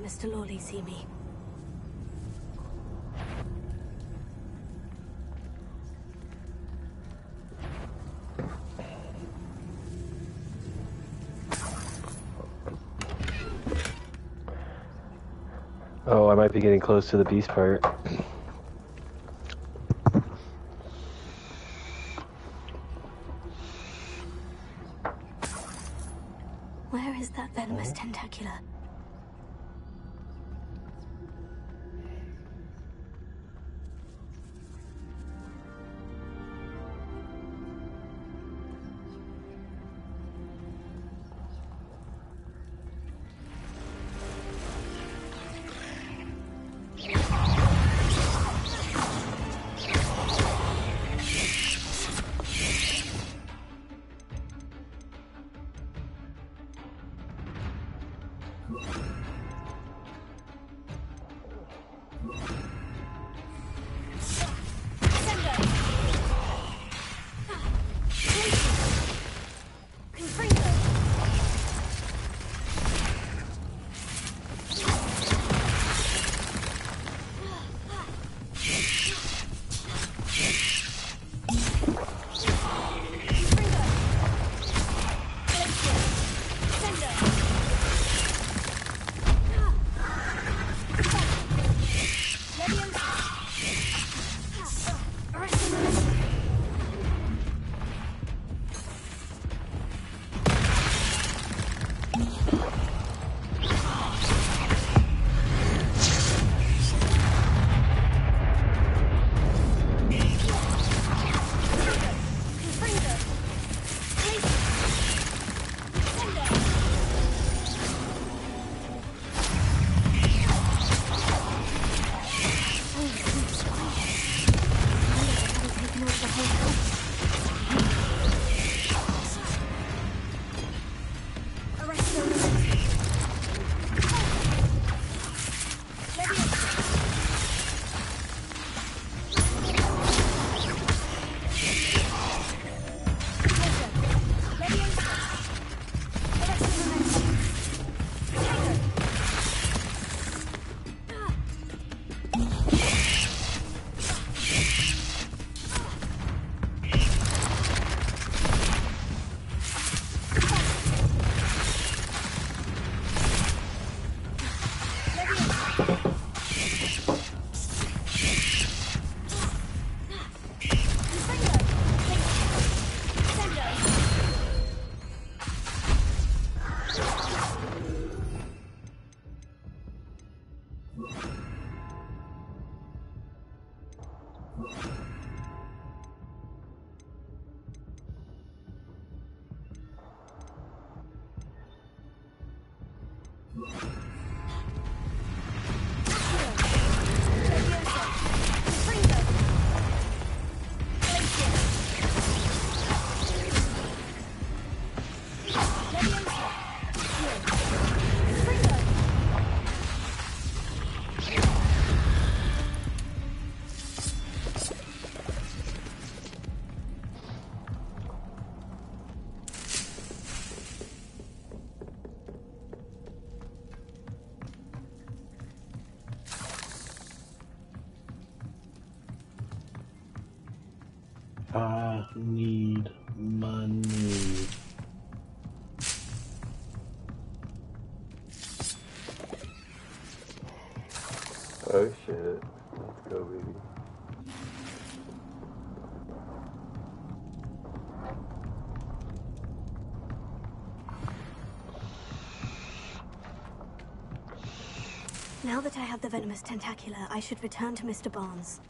Mr. Lawley see me. Oh, I might be getting close to the beast part. <clears throat> Now that I have the venomous tentacula, I should return to Mr. Barnes.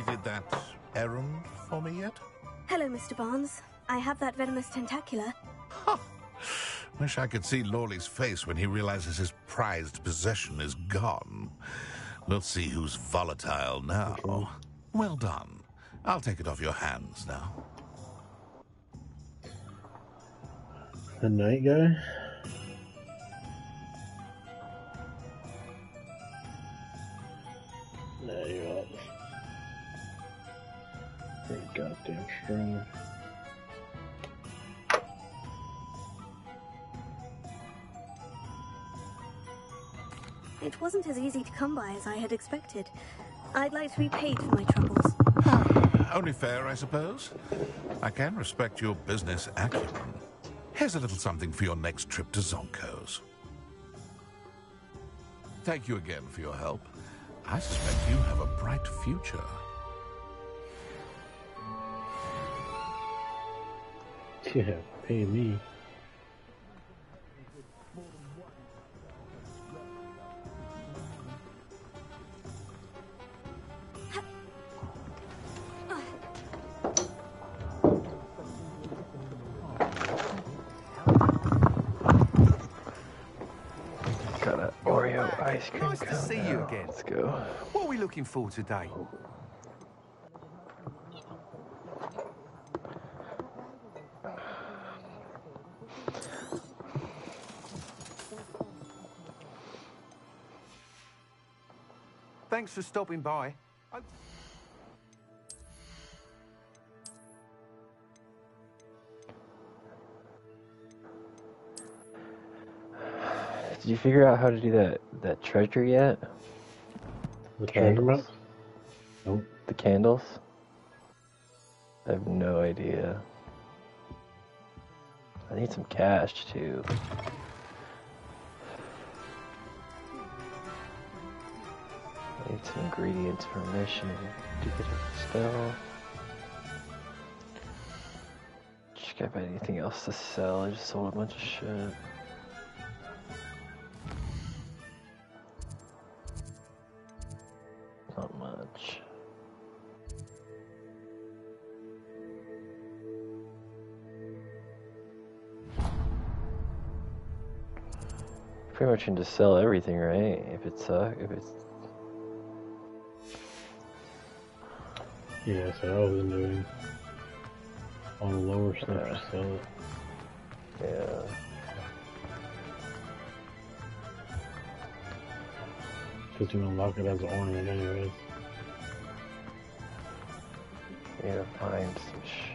Completed that errand for me yet? Hello, Mr. Barnes. I have that venomous tentacula. Wish I could see Lawley's face when he realizes his prized possession is gone. We'll see who's volatile now. Well done. I'll take it off your hands now. The night guy? Come by as I had expected. I'd like to be paid for my troubles. Only fair, I suppose. I can respect your business acumen. Here's a little something for your next trip to Zonko's. Thank you again for your help. I suspect you have a bright future. Yeah, pay me. What are we looking for today? Thanks for stopping by. Did you figure out how to do that that treasure yet? The candles? Nope. The candles? I have no idea. I need some cash too. I need some ingredients for a mission. Duplicate spell. Check if I have anything else to sell. I just sold a bunch of shit. Can just sell everything, right? If it's uh, if it's Yeah, so I was doing on the lower stuff to sell it. Yeah. Because you unlock it as an ornament anyways. Need to find some.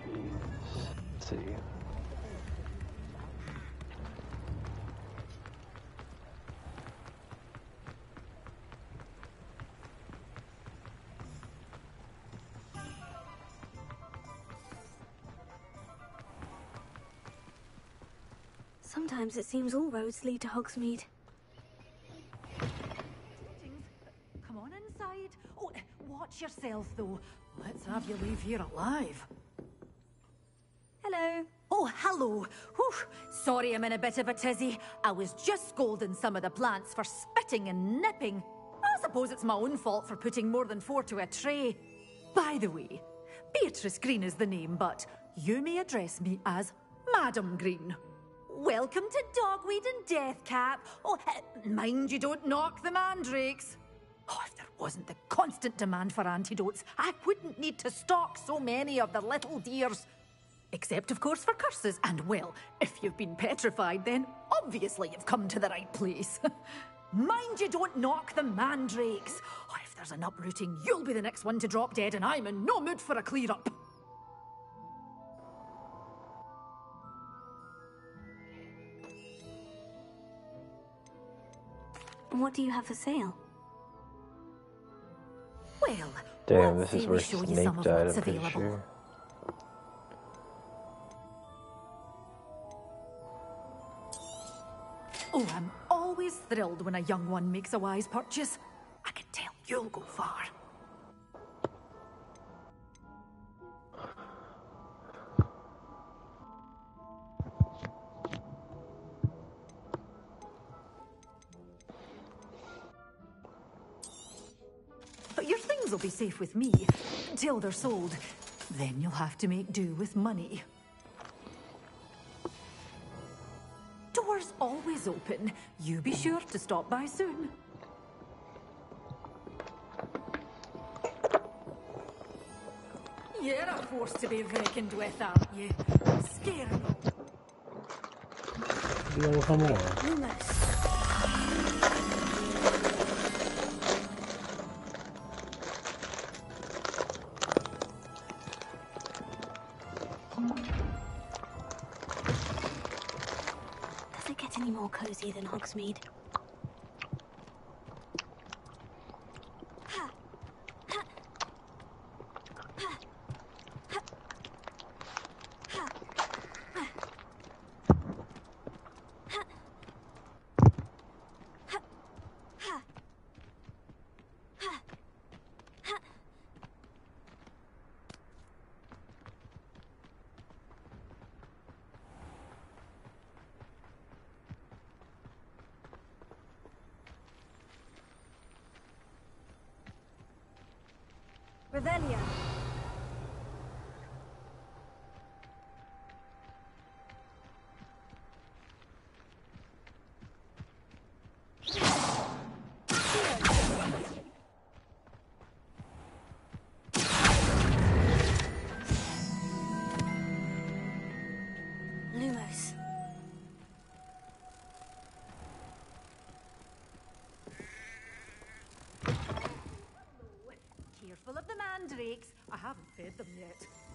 Sometimes it seems all roads lead to Hogsmeade. Come on inside. Oh, watch yourself, though. Let's have you leave here alive. Hello. Oh, hello. Whew. Sorry I'm in a bit of a tizzy. I was just scolding some of the plants for spitting and nipping. I suppose it's my own fault for putting more than four to a tray. By the way, Beatrice Green is the name, but you may address me as Madam Green. Welcome to Dogweed and Deathcap. Oh, uh, mind you don't knock the mandrakes. Oh, if there wasn't the constant demand for antidotes, I wouldn't need to stock so many of the little dears. Except, of course, for curses. And, well, if you've been petrified, then obviously you've come to the right place. <laughs> Mind you don't knock the mandrakes. Oh, if there's an uprooting, you'll be the next one to drop dead, and I'm in no mood for a clear up. What do you have for sale? Well, Damn, let's this is see where we show you Snape some of died, what's I'm pretty available. sure. Oh, I'm always thrilled when a young one makes a wise purchase. I can tell you'll go far. Be safe with me till they're sold. Then you'll have to make do with money. Doors always open. You be sure to stop by soon. You're a force to be reckoned with, aren't you? Scarable. Yo, come on. Does get any than Hogsmeade? fistful of the mandrakes. I haven't fed them yet.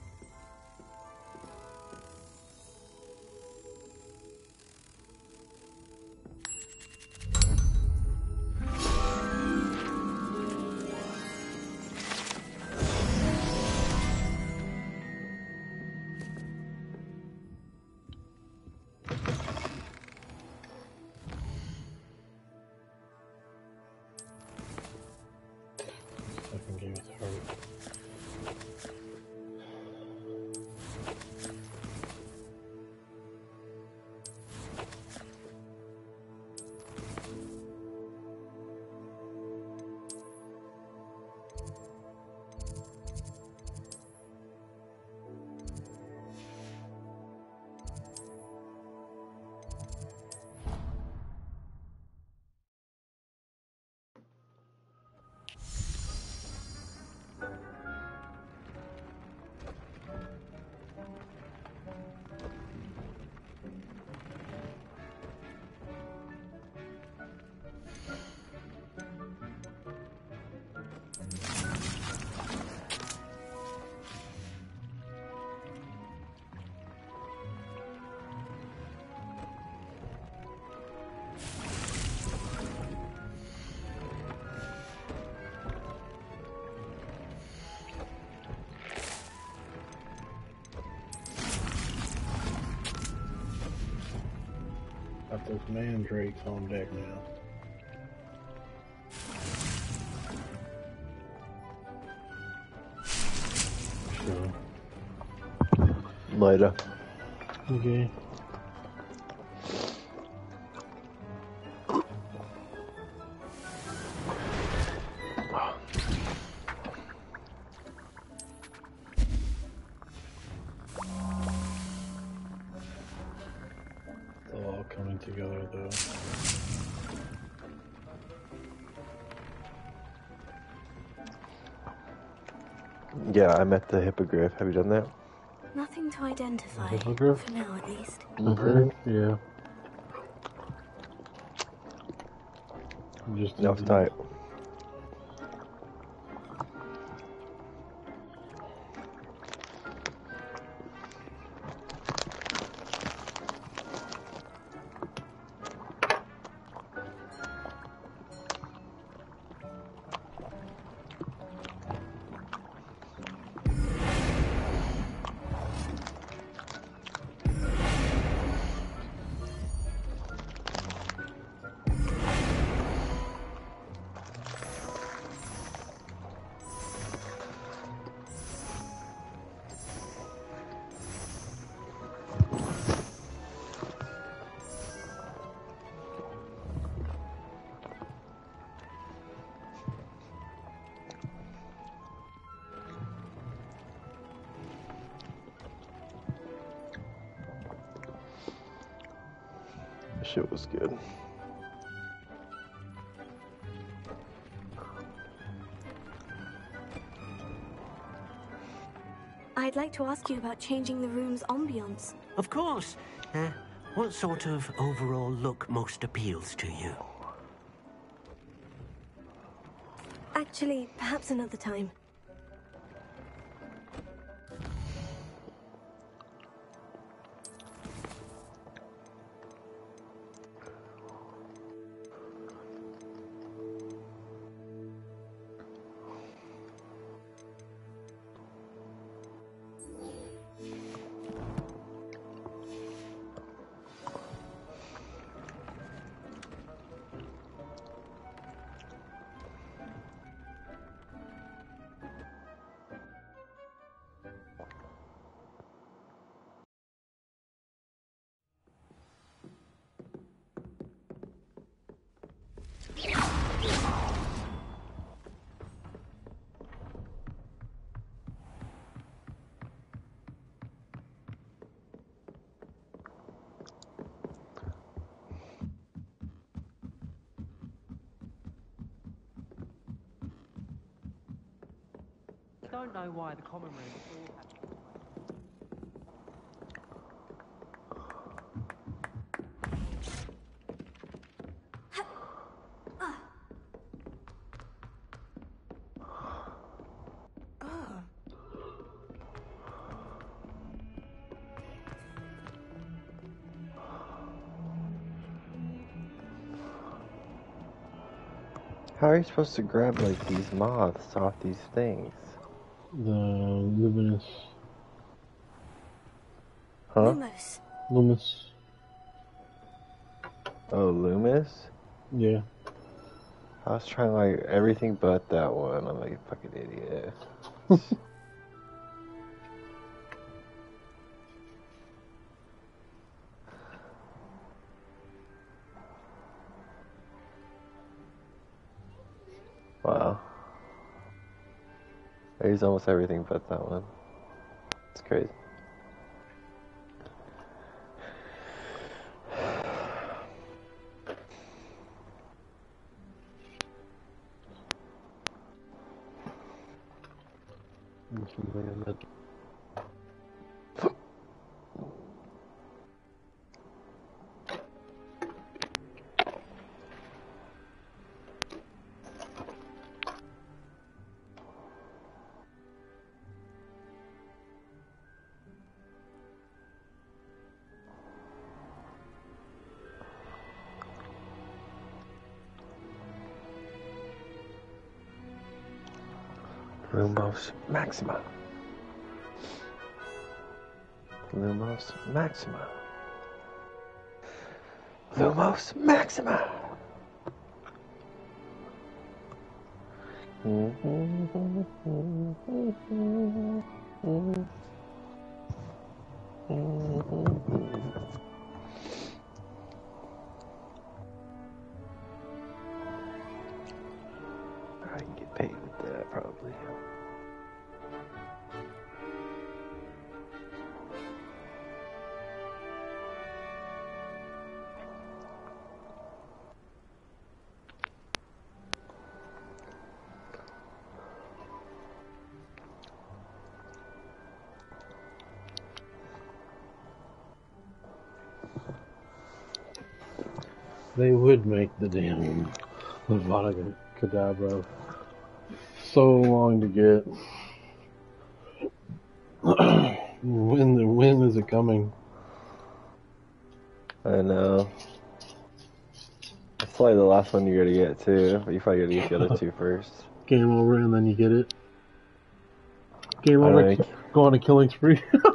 Those mandrakes on deck now. So, Later. okay. Yeah, I met the hippogriff. Have you done that? Nothing to identify. Hippogriff? For now, at least. Mhm. Yeah. Just No, it's tight. Was good. I'd like to ask you about changing the room's ambience. Of course. Uh, what sort of overall look most appeals to you? Actually, perhaps another time. Don't know why the common room all had How are you supposed to grab like these moths off these things? The luminous Huh? Lumos. Loomis. Oh, Loomis? Yeah. I was trying like everything but that one. I'm like a fucking idiot. <laughs> almost everything but that one. It's crazy. Maxima. Lumos Maxima. Lumos Maxima. I They would make the damn Avada Kedavra so long to get. <clears throat> when the when is it coming? I know. That's probably the last one you're gonna get too. You probably gotta get the other two first. <laughs> Game over and then you get it. Game over. Go on a killing spree. <laughs>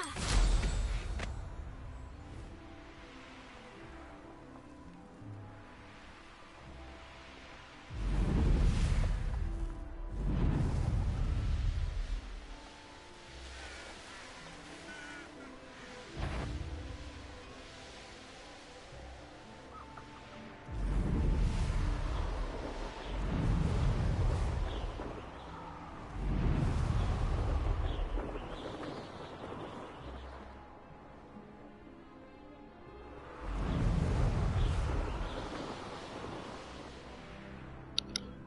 Ah!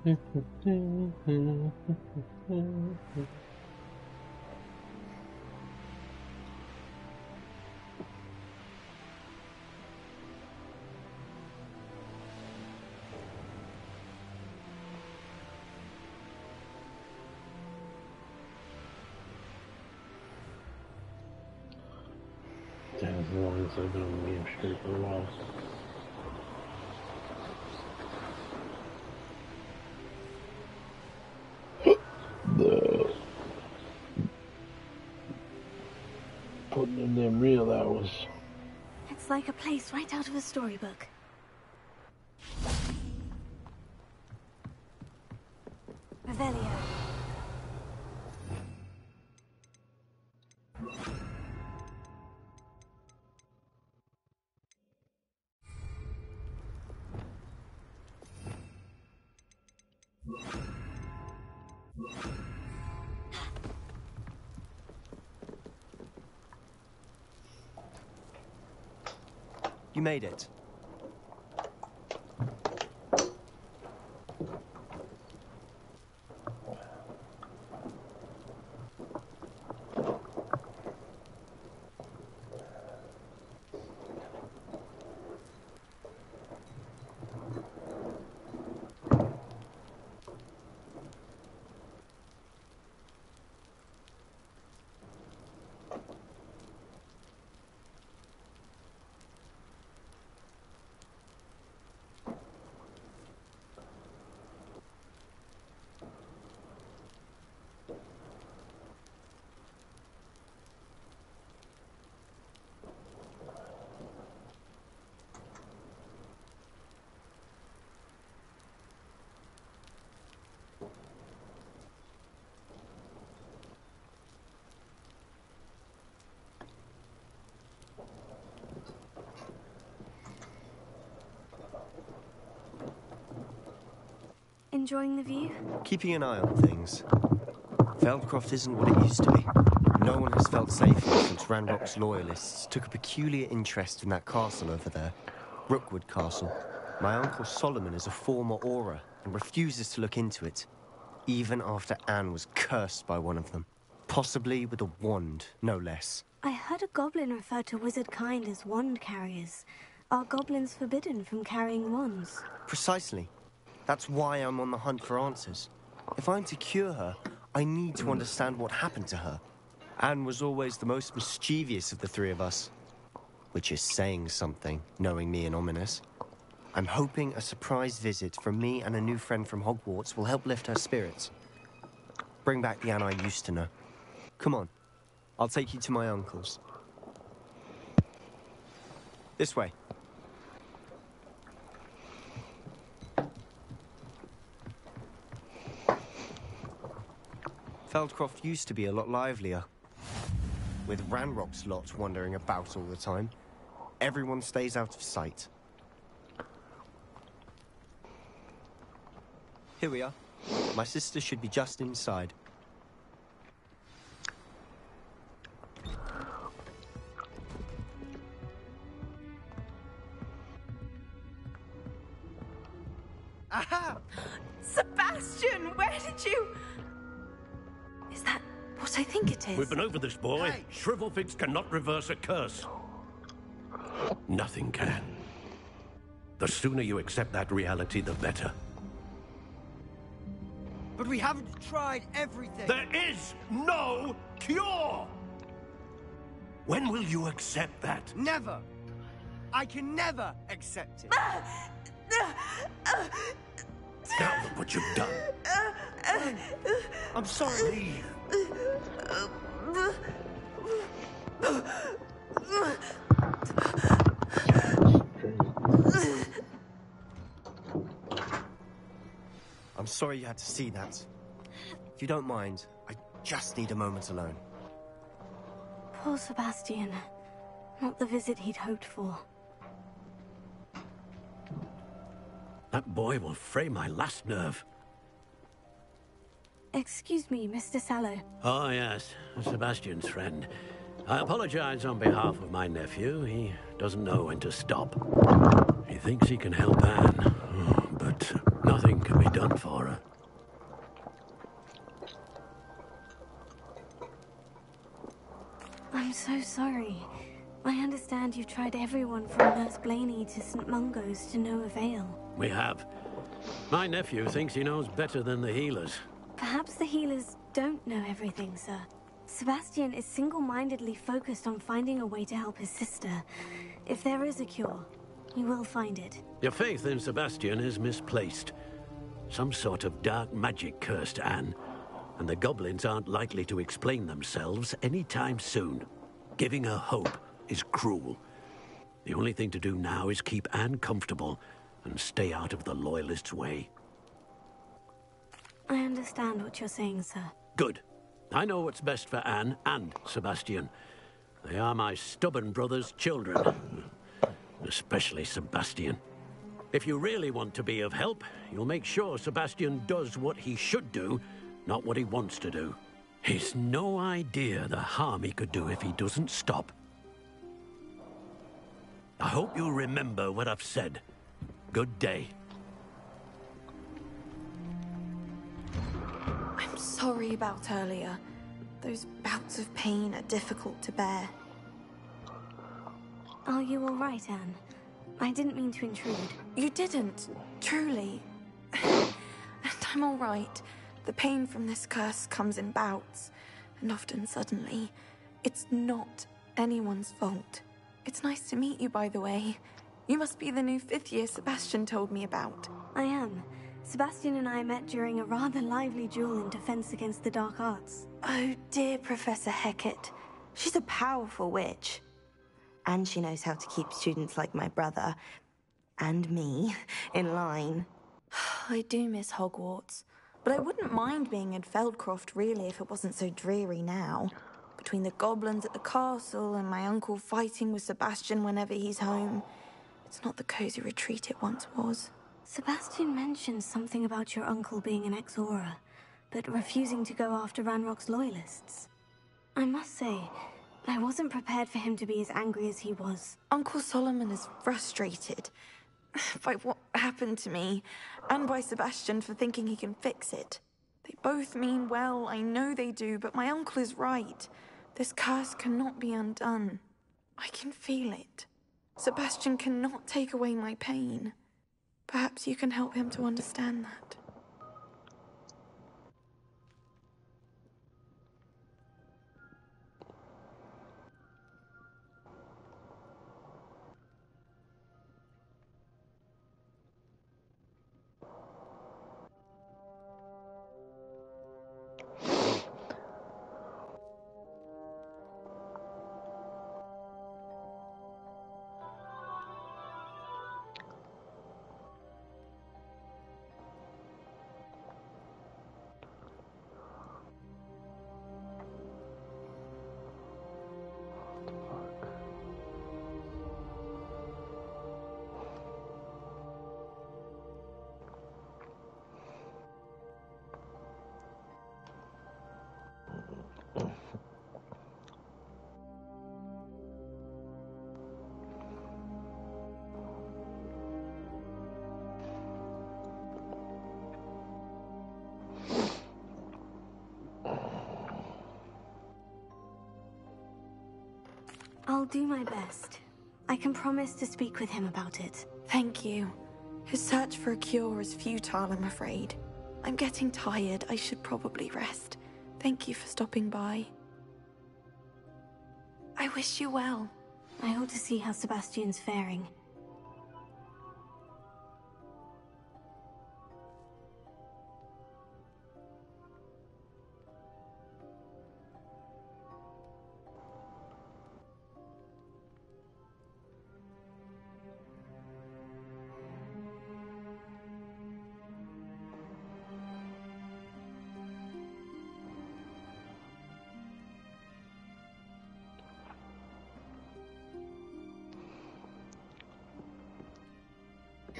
As long as I've been on the game straight for a while. Putting in them real hours. It's like a place right out of a storybook. You made it. Enjoying the view? Keeping an eye on things. Feldcroft isn't what it used to be. No one has felt safe since Ranrock's loyalists took a peculiar interest in that castle over there. Rookwood Castle. My uncle Solomon is a former Auror and refuses to look into it, even after Anne was cursed by one of them. Possibly with a wand, no less. I heard a goblin refer to wizard kind as wand carriers. Are goblins forbidden from carrying wands? Precisely. That's why I'm on the hunt for answers. If I'm to cure her, I need to understand what happened to her. Anne was always the most mischievous of the three of us. Which is saying something, knowing me and Ominis. I'm hoping a surprise visit from me and a new friend from Hogwarts will help lift her spirits. Bring back the Anne I used to know. Come on. I'll take you to my uncle's. This way. Feldcroft used to be a lot livelier. With Ranrock's lot wandering about all the time, everyone stays out of sight. Here we are. My sister should be just inside. This, boy. Shrivelfig cannot reverse a curse. Nothing can. The sooner you accept that reality, the better. But we haven't tried everything. There is no cure! When will you accept that? Never. I can never accept it. Now look what you've done. I'm sorry. I'm sorry you had to see that. If you don't mind, I just need a moment alone. Poor Sebastian. Not the visit he'd hoped for. That boy will fray my last nerve. Excuse me, Mr. Sallow. Oh, yes, Sebastian's friend. I apologize on behalf of my nephew. He doesn't know when to stop. He thinks he can help Anne, but nothing can be done for her. I'm so sorry. I understand you've tried everyone from Nurse Blainey to St. Mungo's to no avail. We have. My nephew thinks he knows better than the healers. Perhaps the healers don't know everything, sir. Sebastian is single-mindedly focused on finding a way to help his sister. If there is a cure, he will find it. Your faith in Sebastian is misplaced. Some sort of dark magic cursed Anne, and the goblins aren't likely to explain themselves anytime soon. Giving her hope is cruel. The only thing to do now is keep Anne comfortable and stay out of the Loyalists' way. I understand what you're saying, sir. Good. I know what's best for Anne and Sebastian. They are my stubborn brother's children. Especially Sebastian. If you really want to be of help, you'll make sure Sebastian does what he should do, not what he wants to do. He's no idea the harm he could do if he doesn't stop. I hope you'll remember what I've said. Good day. Sorry about earlier. Those bouts of pain are difficult to bear. Are you all right, Anne? I didn't mean to intrude. You didn't, truly. <sighs> and I'm all right. The pain from this curse comes in bouts, and often suddenly. It's not anyone's fault. It's nice to meet you, by the way. You must be the new fifth year Sebastian told me about. I am. Sebastian and I met during a rather lively duel in defense against the dark arts. Oh, dear Professor Hecat. She's a powerful witch. And she knows how to keep students like my brother and me in line. <sighs> I do miss Hogwarts, but I wouldn't mind being in Feldcroft really if it wasn't so dreary now. Between the goblins at the castle and my uncle fighting with Sebastian whenever he's home, it's not the cozy retreat it once was. Sebastian mentioned something about your uncle being an ex-Auror, but refusing to go after Ranrock's loyalists. I must say, I wasn't prepared for him to be as angry as he was. Uncle Solomon is frustrated <sighs> by what happened to me, and by Sebastian for thinking he can fix it. They both mean well, I know they do, but my uncle is right. This curse cannot be undone. I can feel it. Sebastian cannot take away my pain. Perhaps you can help him to understand that. Do my best. I can promise to speak with him about it. Thank you. His search for a cure is futile, I'm afraid. I'm getting tired. I should probably rest. Thank you for stopping by. I wish you well. I ought to see how Sebastian's faring.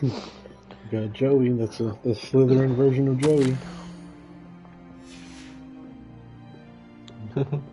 Got Joey. That's a the Slytherin version of Joey. <laughs>